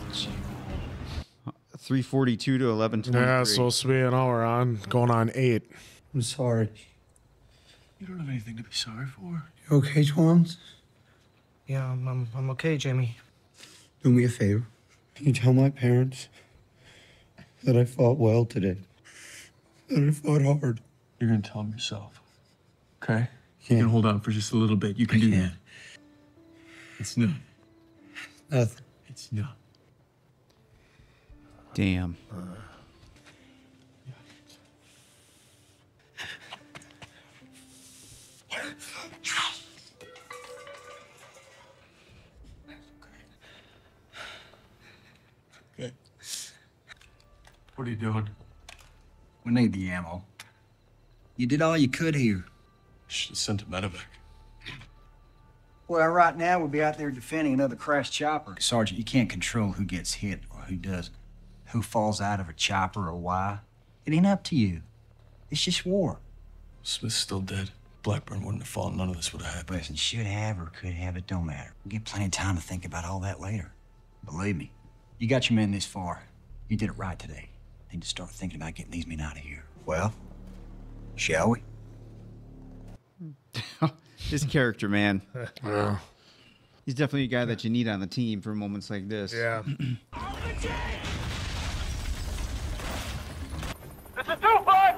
342 to 1123. Yeah, it's supposed to be an hour on, going on eight. I'm sorry. You don't have anything to be sorry for. You okay, Twans? Yeah, I'm, I'm, I'm okay, Jamie. Do me a favor. Can you tell my parents that I fought well today? That I fought hard. You're gonna tell them yourself. Okay? You can hold on for just a little bit. You can do that. It's not. Nothing. It's not. Damn. Okay. What are you doing? We need the ammo. You did all you could here. Should have sent a medevac. Well, right now we'd be out there defending another crashed chopper. Sergeant, you can't control who gets hit or who doesn't. Who falls out of a chopper or why. It ain't up to you. It's just war. Smith's still dead. Blackburn wouldn't have fallen. None of this would have happened. Listen, should have or could have, it don't matter. We'll get plenty of time to think about all that later. Believe me, you got your men this far. You did it right today. Need to start thinking about getting these men out of here. Well, shall we? [LAUGHS] this character, man. [LAUGHS] Yeah. He's definitely a guy that you need on the team for moments like this. Yeah. [CLEARS THROAT] This is two five.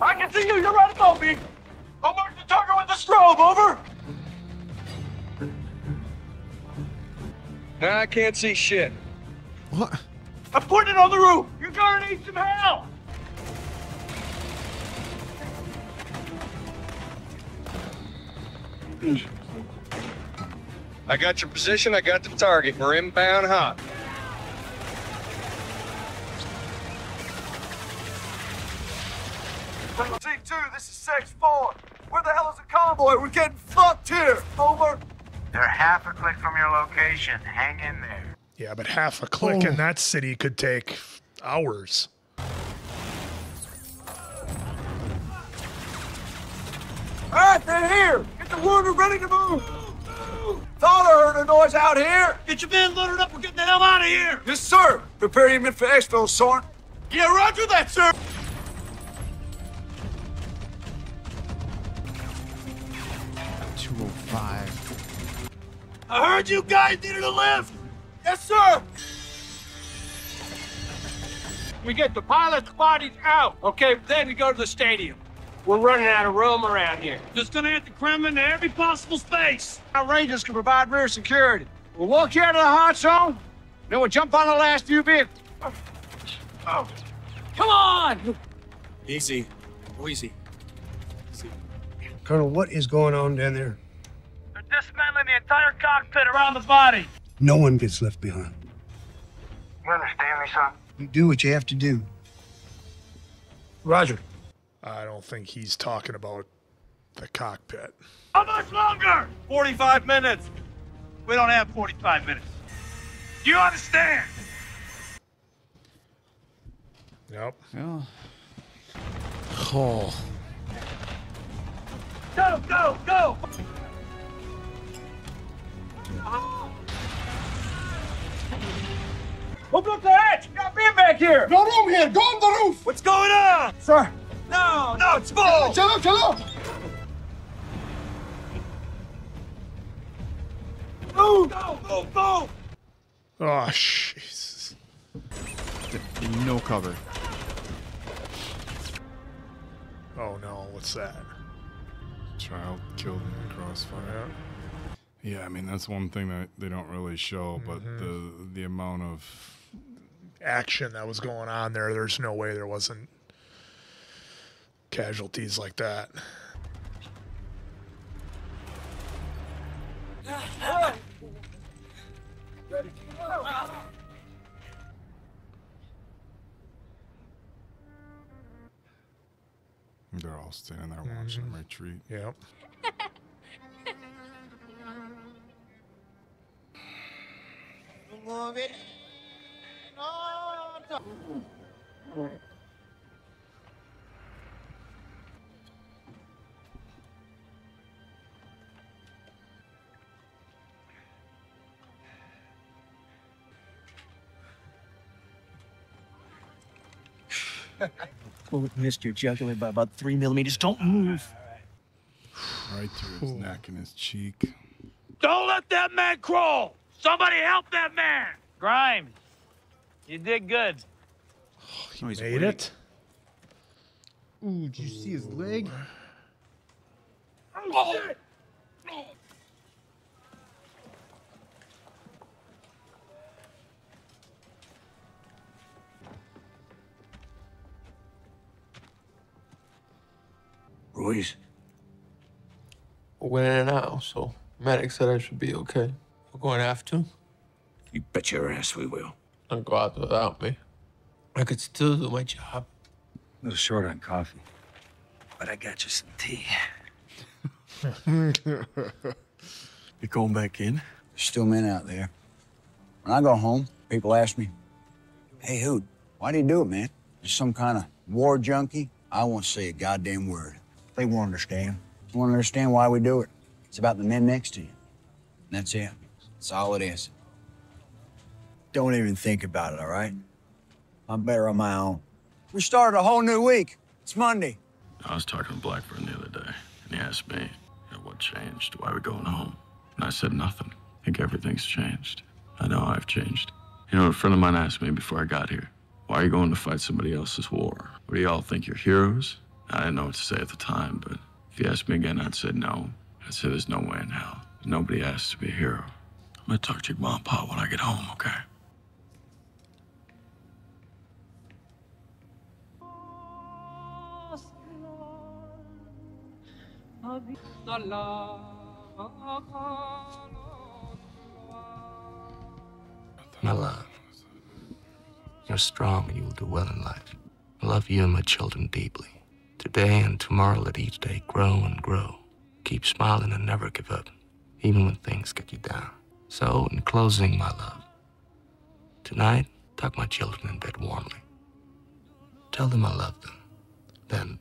I can see you. You're right above me. I'll mark the target with the strobe. Over. Nah, I can't see shit. What? I'm putting it on the roof. You're gonna need some help. I got your position. I got the target. We're inbound hot. C2, this is 6-4. Where the hell is the convoy? We're getting fucked here. Over. They're half a click from your location. Hang in there. Yeah, but half a click Oh. in that city could take hours. All right, they're here. Get the wounded ready to move. Thought I heard a noise out here. Get your men loaded up. We're getting the hell out of here. Yes, sir. Prepare your men for exfil, Sergeant. Yeah, roger that, sir. Two oh five. I heard you guys needed a lift. Yes, sir. We get the pilot's bodies out. Okay, then we go to the stadium. We're running out of room around here. Just gonna hit the Kremlin in every possible space. Our Rangers can provide rear security. We'll walk you out of the hot zone, then we'll jump on the last few vehicles. Oh. Come on! Oh, easy. Easy. Colonel, what is going on down there? They're dismantling the entire cockpit around the body. No one gets left behind. You understand me, son? You do what you have to do. Roger. I don't think he's talking about the cockpit. How much longer? 45 minutes. We don't have 45 minutes. Do you understand? Yep. Well, Oh. Go, go, go! Open up the hatch! We got men back here! No room here! Go on the roof! What's going on? Sir! No, no, it's full! Chalo, chalo! Move! Go, move, move! Oh, Jesus. No cover. Oh no, what's that? Child killed in the crossfire. Yeah, I mean that's one thing that they don't really show, but Mm-hmm. the the amount of Action that was going on there. There's no way there wasn't casualties like that. they're all standing there watching them retreat. Yep. [LAUGHS] Well, missed your jugular by about three millimeters. Don't move. Right through his neck and his cheek. Don't let that man crawl! Somebody help that man! Grimes, you did good. [SIGHS] He made it. Ooh, did you see his leg? Oh, shit! Ruiz. Went in and out, so medic said I should be okay. We're going to have to. You bet your ass we will. Don't go out without me. I could still do my job. A little short on coffee, but I got you some tea. [LAUGHS] You going back in? There's still men out there. When I go home, people ask me, "Hey, Hoot, why do you do it, man? You some kind of war junkie?" I won't say a goddamn word. They won't understand. They won't understand why we do it. It's about the men next to you. And that's it. That's all it is. Don't even think about it, all right? I'm better on my own. We started a whole new week. It's Monday. I was talking to Blackburn the other day, and he asked me, you know, what changed? Why are we going home? And I said nothing. I think everything's changed. I know I've changed. You know, a friend of mine asked me before I got here, why are you going to fight somebody else's war? What do y'all think, you're heroes? I didn't know what to say at the time, but if you asked me again, I'd say no. I'd say there's no way in hell. Nobody asked to be a hero. I'm gonna talk to your mom and pop when I get home, okay? My love, you're strong and you will do well in life. I love you and my children deeply. Today and tomorrow, let each day grow and grow. Keep smiling and never give up, even when things get you down. So, in closing, my love, tonight, tuck my children in bed warmly. Tell them I love them. Then,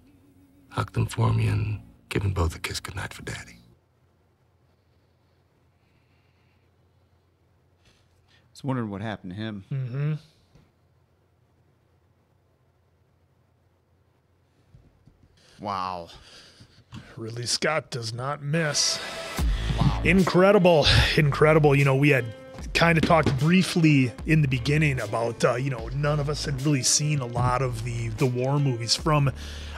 hug them for me and give them both a kiss goodnight for daddy. I was wondering what happened to him. Mm-hmm. Wow. Ridley Scott does not miss. Incredible, incredible. You know, we had kind of talked briefly in the beginning about uh, you know none of us had really seen a lot of the the war movies from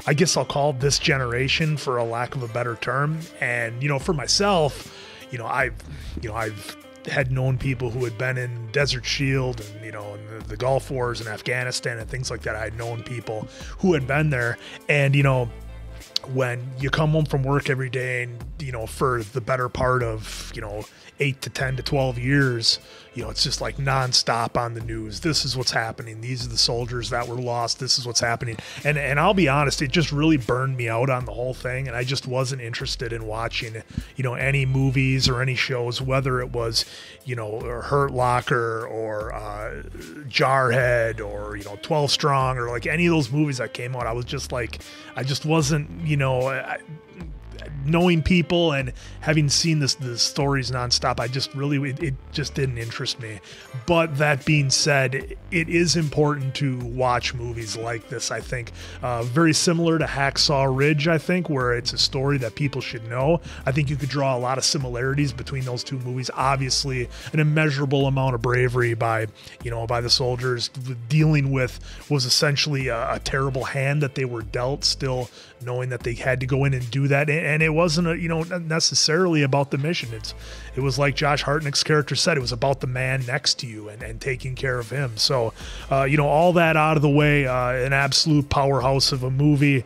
I guess I'll call this generation for a lack of a better term. And you know, for myself, you know, I've you know I've had known people who had been in Desert Shield and you know the, the Gulf Wars and Afghanistan and things like that. I had known people who had been there, and you know when you come home from work every day and you know for the better part of you know 8 to 10 to 12 years you know it's just like nonstop on the news. This is what's happening. These are the soldiers that were lost. This is what's happening. And and I'll be honest it just really burned me out on the whole thing and I just wasn't interested in watching you know any movies or any shows whether it was you know Hurt Locker or uh, Jarhead or you know 12 Strong or like any of those movies that came out. I was just like I just wasn't you know I, knowing people and having seen this the stories nonstop, I just really it, it just didn't interest me. But that being said, it is important to watch movies like this. I think uh, very similar to Hacksaw Ridge. I think where it's a story that people should know. I think you could draw a lot of similarities between those two movies. Obviously, an immeasurable amount of bravery by you know by the soldiers dealing with was essentially a, a terrible hand that they were dealt. Still knowing that they had to go in and do that, and, it wasn't a, you know necessarily about the mission. It's it was like Josh Hartnett's character said, it was about the man next to you and, and taking care of him. So, uh, you know, all that out of the way, uh, an absolute powerhouse of a movie.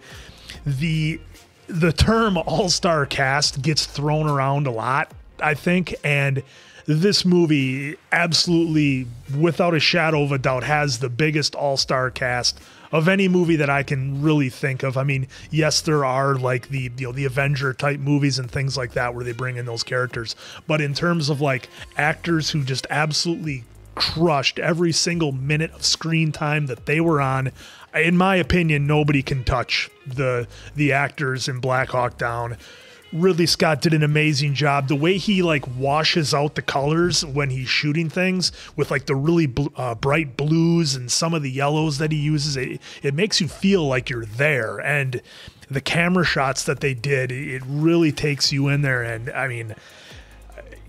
The the term all star cast gets thrown around a lot, I think, and this movie absolutely, without a shadow of a doubt, has the biggest all star cast of any movie that I can really think of. I mean, yes, there are like the you know the Avenger type movies and things like that where they bring in those characters, but in terms of like actors who just absolutely crushed every single minute of screen time that they were on, in my opinion, nobody can touch the the actors in Black Hawk Down. Ridley Scott did an amazing job. The way he like washes out the colors when he's shooting things with like the really bl- uh, bright blues and some of the yellows that he uses, it, it makes you feel like you're there. And the camera shots that they did, it really takes you in there. And I mean,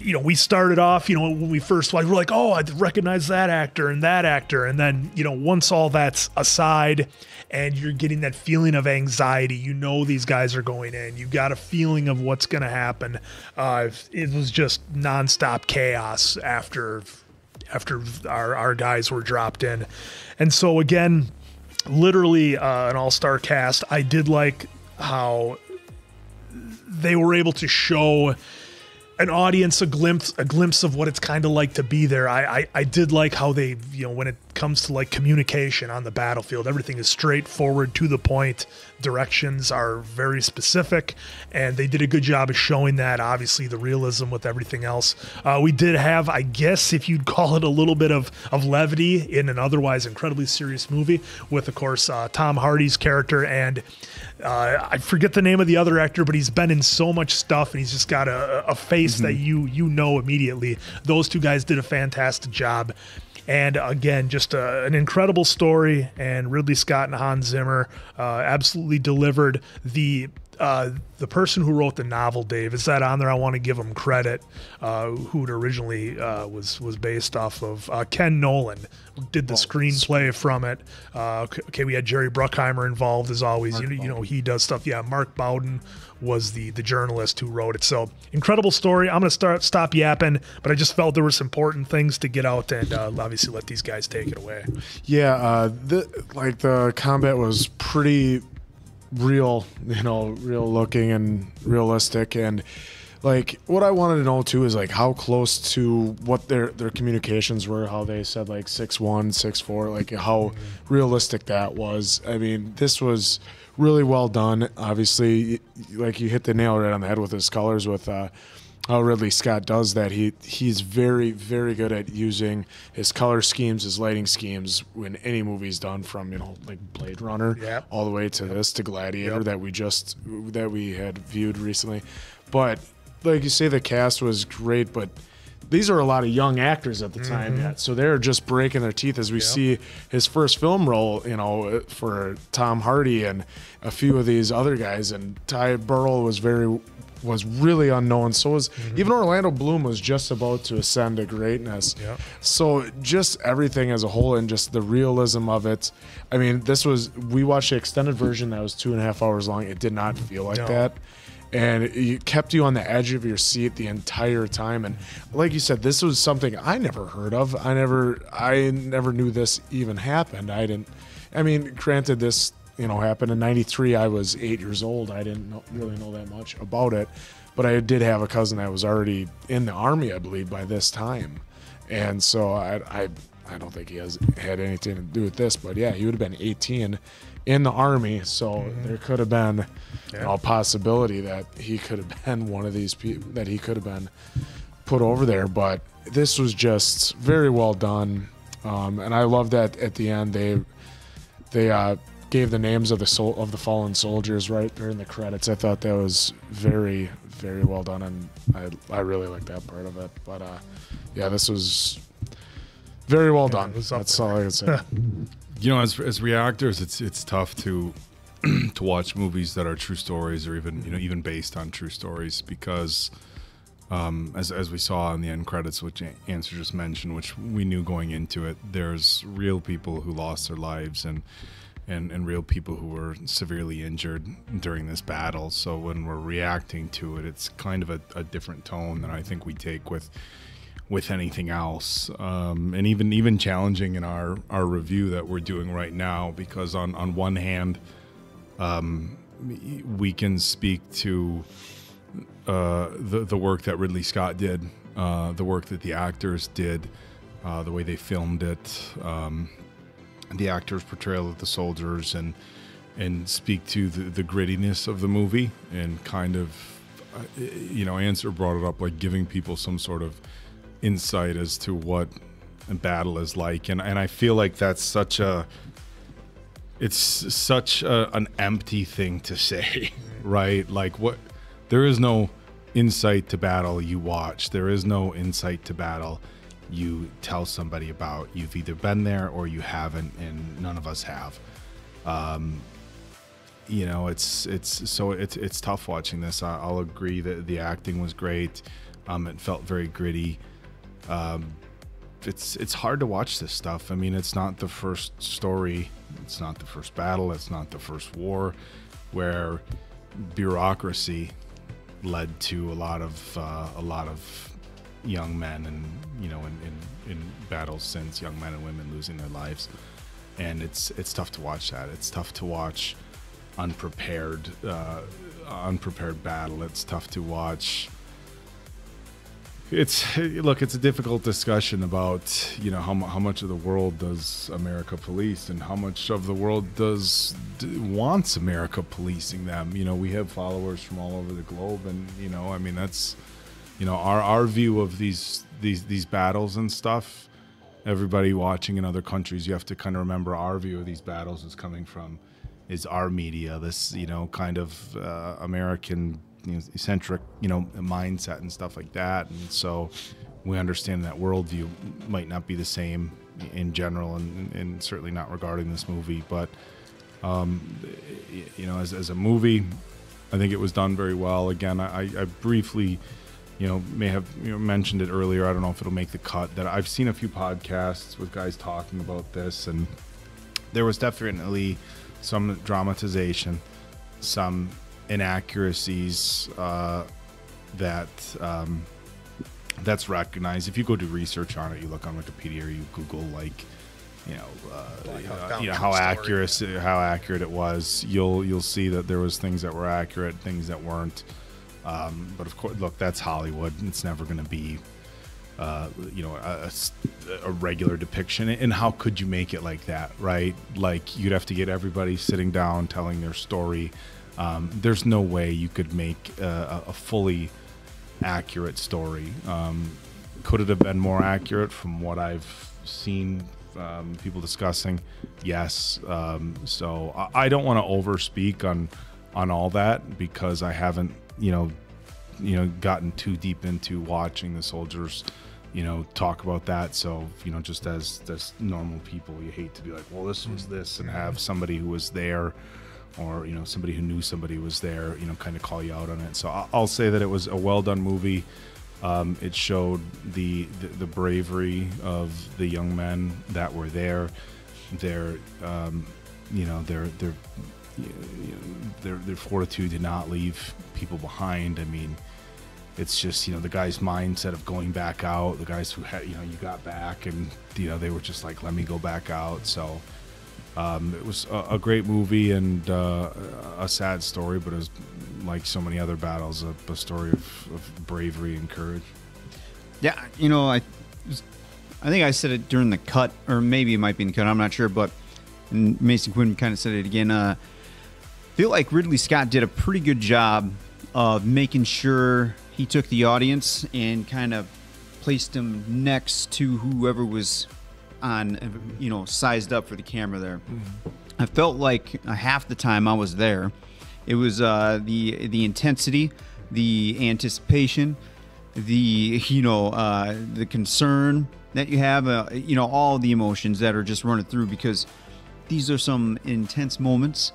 you know, we started off, you know, when we first like we're like, oh, I recognize that actor and that actor, and then you know, once all that's aside, and you're getting that feeling of anxiety, you know, these guys are going in. You got a feeling of what's going to happen. Uh, it was just nonstop chaos after after our our guys were dropped in, and so again, literally uh, an all star cast. I did like how they were able to show an audience a glimpse a glimpse of what it's kind of like to be there. I, I I did like how they you know when it comes to like communication on the battlefield, everything is straightforward to the point. Directions are very specific, and they did a good job of showing that. Obviously, the realism with everything else. Uh, we did have, I guess, if you'd [LAUGHS] call it a little bit of of levity in an otherwise incredibly serious movie, with of course uh, Tom Hardy's character and uh, I forget the name of the other actor, but he's been in so much stuff, and he's just got a, a face mm-hmm. that you you know immediately. Those two guys did a fantastic job, and again, just a, an incredible story. And Ridley Scott and Hans Zimmer uh, absolutely delivered the uh, the person who wrote the novel, Dave, is that on there? I want to give him credit. Uh, who it originally uh, was was based off of uh, Ken Nolan did the oh, screenplay from it. Uh, okay, we had Jerry Bruckheimer involved as always. You, you, know he does stuff. Yeah, Mark Bowden was the the journalist who wrote it. So incredible story. I'm gonna start stop yapping, but I just felt there was important things to get out and uh, obviously let these guys take it away. Yeah, the, like the combat was pretty real, you know, real looking and realistic. And like what I wanted to know too is like how close to what their their communications were, how they said like six one, six four, like how mm-hmm. realistic that was. I mean, this was really well done. Obviously, like you hit the nail right on the head with his colors with uh how Ridley Scott does that. He he's very very good at using his color schemes, his lighting schemes when any movie's done from you know like Blade Runner yep. all the way to yep. this to Gladiator yep. that we just that we had viewed recently. But like you say, the cast was great, but these are a lot of young actors at the time mm-hmm. yet, so they're just breaking their teeth as we see his first film role, you know, for Tom Hardy and a few of these other guys. And Ty Burrell was very was really unknown. So was mm-hmm. even Orlando Bloom was just about to ascend to greatness. Yeah. So just everything as a whole and just the realism of it. I mean, this was we watched the extended version that was two and a half hours long. It did not feel like no. that. And it kept you on the edge of your seat the entire time. And like you said, this was something I never heard of. I never, I never knew this even happened. I didn't. I mean, granted, this you know happened. In 93 i was eight years old. I didn't know, really know that much about it but i did have a cousin that was already in the army i believe by this time. And so i i, I don't think he has had anything to do with this but yeah he would have been 18 in the army. So mm-hmm. there could have been yeah. a possibility that he could have [LAUGHS] been one of these people that he could have been put over there. But this was just very well done. Um, and i love that at the end they they uh, gave the names of the soul of the fallen soldiers right during the credits. I thought that was very very well done, and I I really like that part of it. But uh, yeah, this was very well done. That's all I can say. [LAUGHS] You know, as as reactors, it's it's tough to [CLEARS THROAT] to watch movies that are true stories or even you know even based on true stories because um, as as we saw in the end credits, which Answer just mentioned, which we knew going into it, there's real people who lost their lives and and and real people who were severely injured during this battle. So when we're reacting to it, it's kind of a, a different tone than I think we take with with anything else, um, and even even challenging in our our review that we're doing right now, because on on one hand, um, we can speak to uh, the the work that Ridley Scott did, uh, the work that the actors did, uh, the way they filmed it, um, the actors' portrayal of the soldiers, and and speak to the, the grittiness of the movie and kind of, uh, you know, answer brought it up like giving people some sort of insight as to what a battle is like, and and I feel like that's such a it's such a, an empty thing to say, [LAUGHS] right? Like what there is no insight to battle you watch. There is no insight to battle you tell somebody about. You've either been there or you haven't, and none of us have. Um, you know, it's it's so it's it's tough watching this. I, will agree that the acting was great. Um, it felt very gritty. Um, it's it's hard to watch this stuff. I mean, it's not the first story. It's not the first battle. It's not the first war, where bureaucracy led to a lot of uh, a lot of young men and you know in, in, in battles since young men and women losing their lives. And it's it's tough to watch that. It's tough to watch unprepared uh, unprepared battle. It's tough to watch it's [LAUGHS] look it's a difficult discussion about you know how, how much of the world does america police and how much of the world does wants america policing them. You know we have followers from all over the globe and you know i mean that's you know our our view of these these these battles and stuff everybody watching in other countries you have to kind of remember our view of these battles is coming from is our media this you know kind of uh, american you know, eccentric, you know, mindset and stuff like that. And so we understand that worldview might not be the same in general, and, and certainly not regarding this movie. But um, you know, as, as a movie, I think it was done very well. Again, I, I briefly, you know, may have you know, mentioned it earlier. I don't know if it'll make the cut. That I've seen a few podcasts with guys talking about this, and there was definitely some dramatization, some inaccuracies uh, that um, that's recognized. If you go do research on it, you look on Wikipedia or you Google like you know, uh, uh, you know how accurate how accurate it was. You'll you'll see that there was things that were accurate, things that weren't. Um, but of course, look, that's Hollywood. It's never going to be, uh, you know, a, a, regular depiction. And how could you make it like that, right? Like you'd have to get everybody sitting down, telling their story, um, there's no way you could make a, a fully accurate story. Um, could it have been more accurate from what I've seen um, people discussing? Yes. Um, so I, I don't want to overspeak on on all that because I haven't, you know, you know, gotten too deep into watching the soldiers, you know, talk about that. So you know, just as as normal people, you hate to be like, well, this was this, and have somebody who was there or you know somebody who knew somebody was there you know kind of call you out on it. So i'll say that it was a well done movie. Um, it showed the, the, the bravery of the young men that were there. Their um, you know their their you know, their their fortitude to not leave people behind i mean it's just you know the guy's mindset of going back out the guys who had you know you got back and you know they were just like let me go back out so um, it was a, a, great movie and uh, a sad story, but it was like so many other battles, a, a story of, of, bravery and courage. Yeah, you know, I, I think I said it during the cut, or maybe it might be in the cut. I'm not sure, but Mason Quinn kind of said it again. Uh, feel like Ridley Scott did a pretty good job of making sure he took the audience and kind of placed them next to whoever was on, you know, sized up for the camera there. Mm-hmm. I felt like uh, half the time I was there, it was uh, the the intensity, the anticipation, the you know uh, the concern that you have, uh, you know all the emotions that are just running through because these are some intense moments,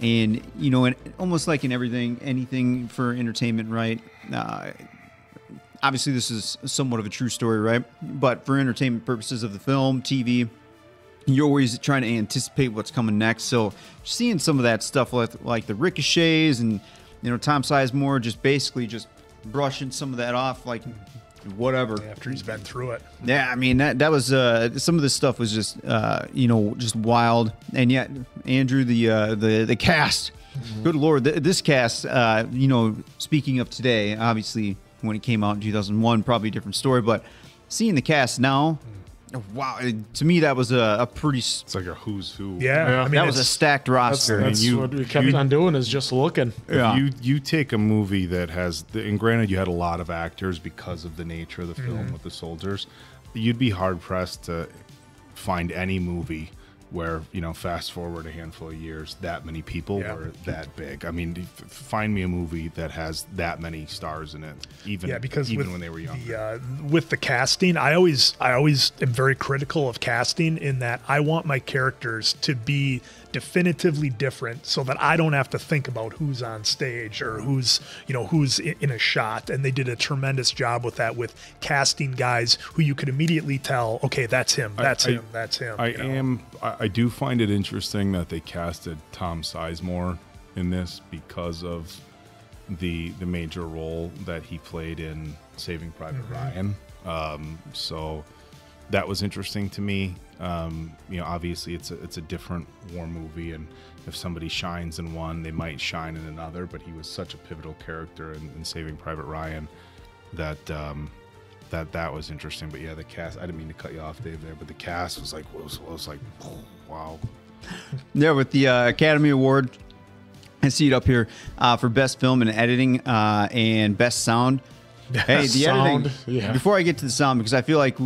and you know, and almost like in everything, anything for entertainment, right? Uh, obviously, this is somewhat of a true story, right? But for entertainment purposes of the film, TV, you're always trying to anticipate what's coming next. So seeing some of that stuff like, like the ricochets and you know Tom Sizemore just basically just brushing some of that off like whatever after he's been through it. Yeah, I mean that that was uh, some of this stuff was just uh, you know just wild, and yet Andrew the uh, the the cast, good lord, th- this cast, uh, you know, speaking of today, obviously when it came out in 2001, probably a different story, but seeing the cast now. Wow, it- to me that was a, a pretty. It's like a who's who. Yeah, I mean, that was a stacked roster. That's, that's what we kept on doing is just looking. Yeah. you you take a movie that has, the, and granted, you had a lot of actors because of the nature of the film Mhm. with the soldiers. You'd be hard pressed to find any movie where you know, fast forward a handful of years, that many people Yeah. were that big. I mean, f- find me a movie that has that many stars in it, even yeah, because even when they were young. The, uh, with the casting, I always I always am very critical of casting in that I want my characters to be definitively different so that I don't have to think about who's on stage or who's you know who's in, a shot. And they did a tremendous job with that with casting guys who you could immediately tell, okay, that's him, that's I- him, that's him. I you know? am. I, I do find it interesting that they casted Tom Sizemore in this because of the the major role that he played in Saving Private Mhm. Ryan. Um, so that was interesting to me. Um, you know, obviously it's a it's a different war movie, and if somebody shines in one, they might shine in another. But he was such a pivotal character in, in Saving Private Ryan that um, that that was interesting. But yeah, the cast. I didn't mean to cut you off, Dave, there, but the cast was like was, was like [SIGHS] wow. [LAUGHS] Yeah, with the uh, Academy Award, I see it up here uh, for best film and editing uh, and best sound. [LAUGHS] Hey, the Sound, editing. yeah. Before I get to the sound, because I feel like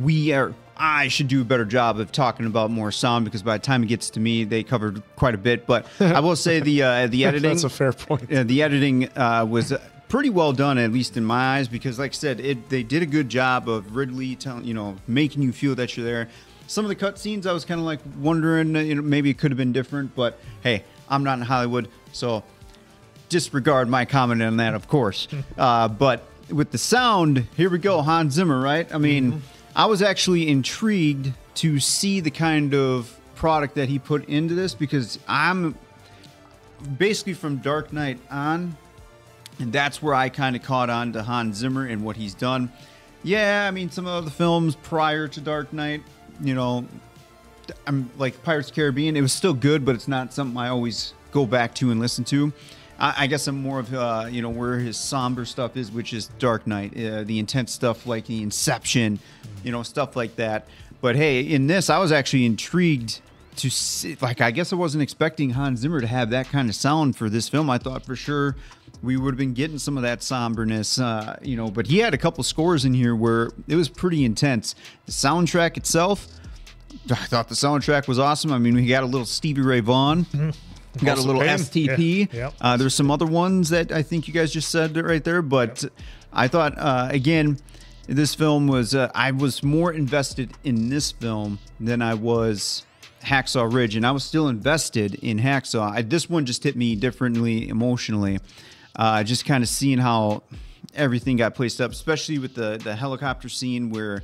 we are, I should do a better job of talking about more sound because by the time it gets to me, they covered quite a bit. But I will say the uh, the [LAUGHS] editing. That's a fair point. Uh, the editing uh, was pretty well done, at least in my eyes, because like I said, it they did a good job of Ridley telling you know making you feel that you're there. Some of the cut scenes, I was kind of like wondering, you know, maybe it could have been different, but hey, I'm not in Hollywood, so disregard my comment on that, of course. [LAUGHS] uh, but with the sound, here we go, Hans Zimmer, right? I mean, I was actually intrigued to see the kind of product that he put into this because I'm basically from Dark Knight on, and that's where I kind of caught on to Hans Zimmer and what he's done. Yeah, I mean, some of the films prior to Dark Knight, you know, I'm like Pirates Caribbean. It was still good, but it's not something I always go back to and listen to. I, I guess I'm more of uh, you know where his somber stuff is, which is Dark Knight, uh, the intense stuff like the Inception, you know, stuff like that. But hey, in this, I was actually intrigued to see. Like, I guess I wasn't expecting Hans Zimmer to have that kind of sound for this film. I thought for sure we would have been getting some of that somberness, uh, you know. But he had a couple scores in here where it was pretty intense. The soundtrack itself. I thought the soundtrack was awesome. I mean, we got a little Stevie Ray Vaughan. Got a little Payne. STP. Yeah, yep. Uh, there's some other ones that I think you guys just said right there, but I thought uh, again, this film was uh, I was more invested in this film than I was Hacksaw Ridge, and I was still invested in Hacksaw. I, this one just hit me differently emotionally, uh, just kind of seeing how everything got placed up, especially with the the helicopter scene where.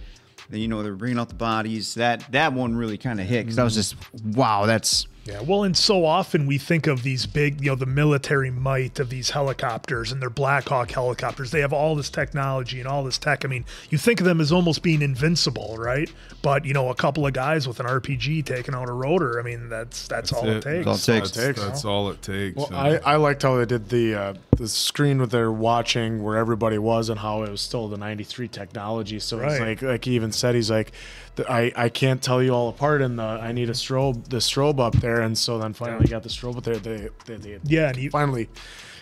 You know they're bringing out the bodies. That that one really kind of hit because I was just, wow, that's Yeah, well, and so often we think of these big, you know, the military might of these helicopters and they're Black Hawk helicopters. They have all this technology and all this tech. I mean, you think of them as almost being invincible, right? But you know, a couple of guys with an RPG taking out a rotor. I mean, that's that's, all it, takes. That's, all it takes. that's all it takes. Well, I, I liked how they did the uh, the screen with their watching where everybody was and how it was still the '93 technology. So it's like like he even said he's like th- I I can't tell you all apart. And the I need a strobe the strobe up there, and so then finally got the strobe up there. They they, they Yeah, finally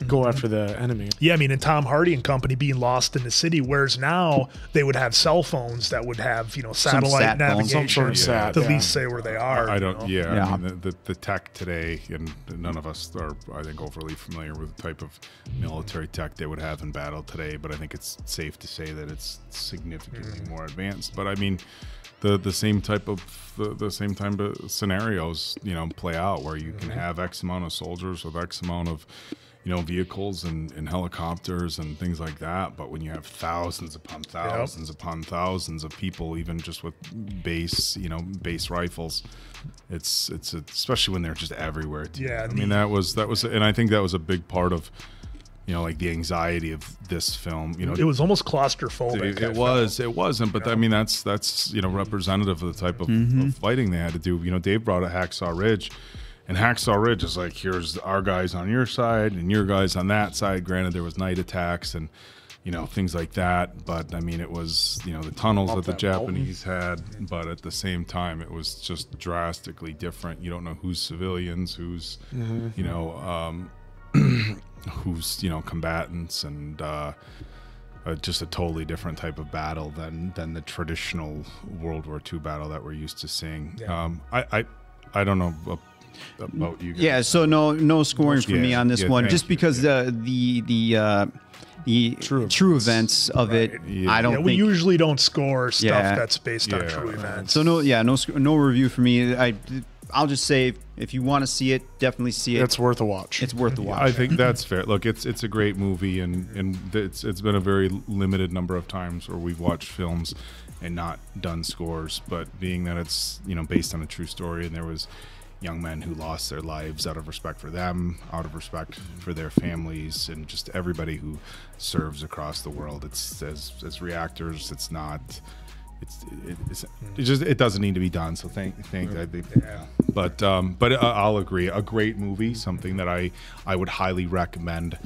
go after the enemy. Yeah, I mean, and Tom Hardy and company being lost in the city, whereas now they would have cell phones that would have you know Some satellite sat navigation some sort of sat, to at least say where they are. I don't. know? Yeah, Yeah. I mean, the, the the tech today, and none of us are, I think, overly familiar with the type of military tech they would have in battle today. But I think it's safe to say that it's significantly Mm-hmm. more advanced. But I mean, the the same type of the, the same type of scenarios, you know, play out where you Mm-hmm. can have X amount of soldiers with X amount of you know vehicles and, and helicopters and things like that but when you have thousands upon thousands upon thousands of people even just with base you know base rifles it's it's especially when they're just everywhere too. Yeah, i mean that was that was and i think that was a big part of you know like the anxiety of this film you know. It was almost claustrophobic. it, it was it wasn't but i mean that's that's you know representative of the type of, of mm-hmm. fighting they had to do. You know dave brought a hacksaw ridge and hacksaw ridge is like here's our guys on your side and your guys on that side granted there was night attacks and you know things like that but i mean it was you know the tunnels that the that mountain. japanese had but at the same time it was just drastically different you don't know who's civilians who's Mhm. you know um [CLEARS THROAT] who's you know combatants and uh uh, just a totally different type of battle than than the traditional World War II battle that we're used to seeing. Yeah. Um, I, I I don't know ab- about you. Guys. Yeah, so no no scoring for Yeah, me on this yeah, one, just you. because the the the uh, the true, events of it. I don't yeah, think we usually don't score stuff Yeah. that's based on true events. so. No, yeah, no no review for me. I I'll just say if you want to see it, definitely see it. It's worth a watch. It's worth a watch. I think that's fair. Look, it's it's a great movie, and and it's it's been a very limited number of times where we've watched films and not done scores. But being that it's you know based on a true story, and there was young men who lost their lives out of respect for them, out of respect for their families, and just everybody who serves across the world. It's as as reactors, it's not. It's it, it's it just it doesn't need to be done. So thank thank I think yeah. But um but uh, I'll agree. A great movie, something that I I would highly recommend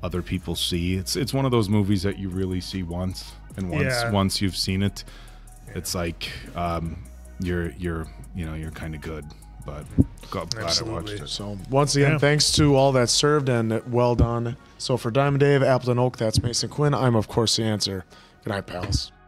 other people see. It's it's one of those movies that you really see once, and once Yeah. once you've seen it, it's like um you're you're you know you're kind of good. But God, glad I watched it. So once again, Yeah. thanks to all that served and well done. So for Diamond Dave, Appleton Oak, that's Mason Quinn. I'm of course the answer. Good night, pals.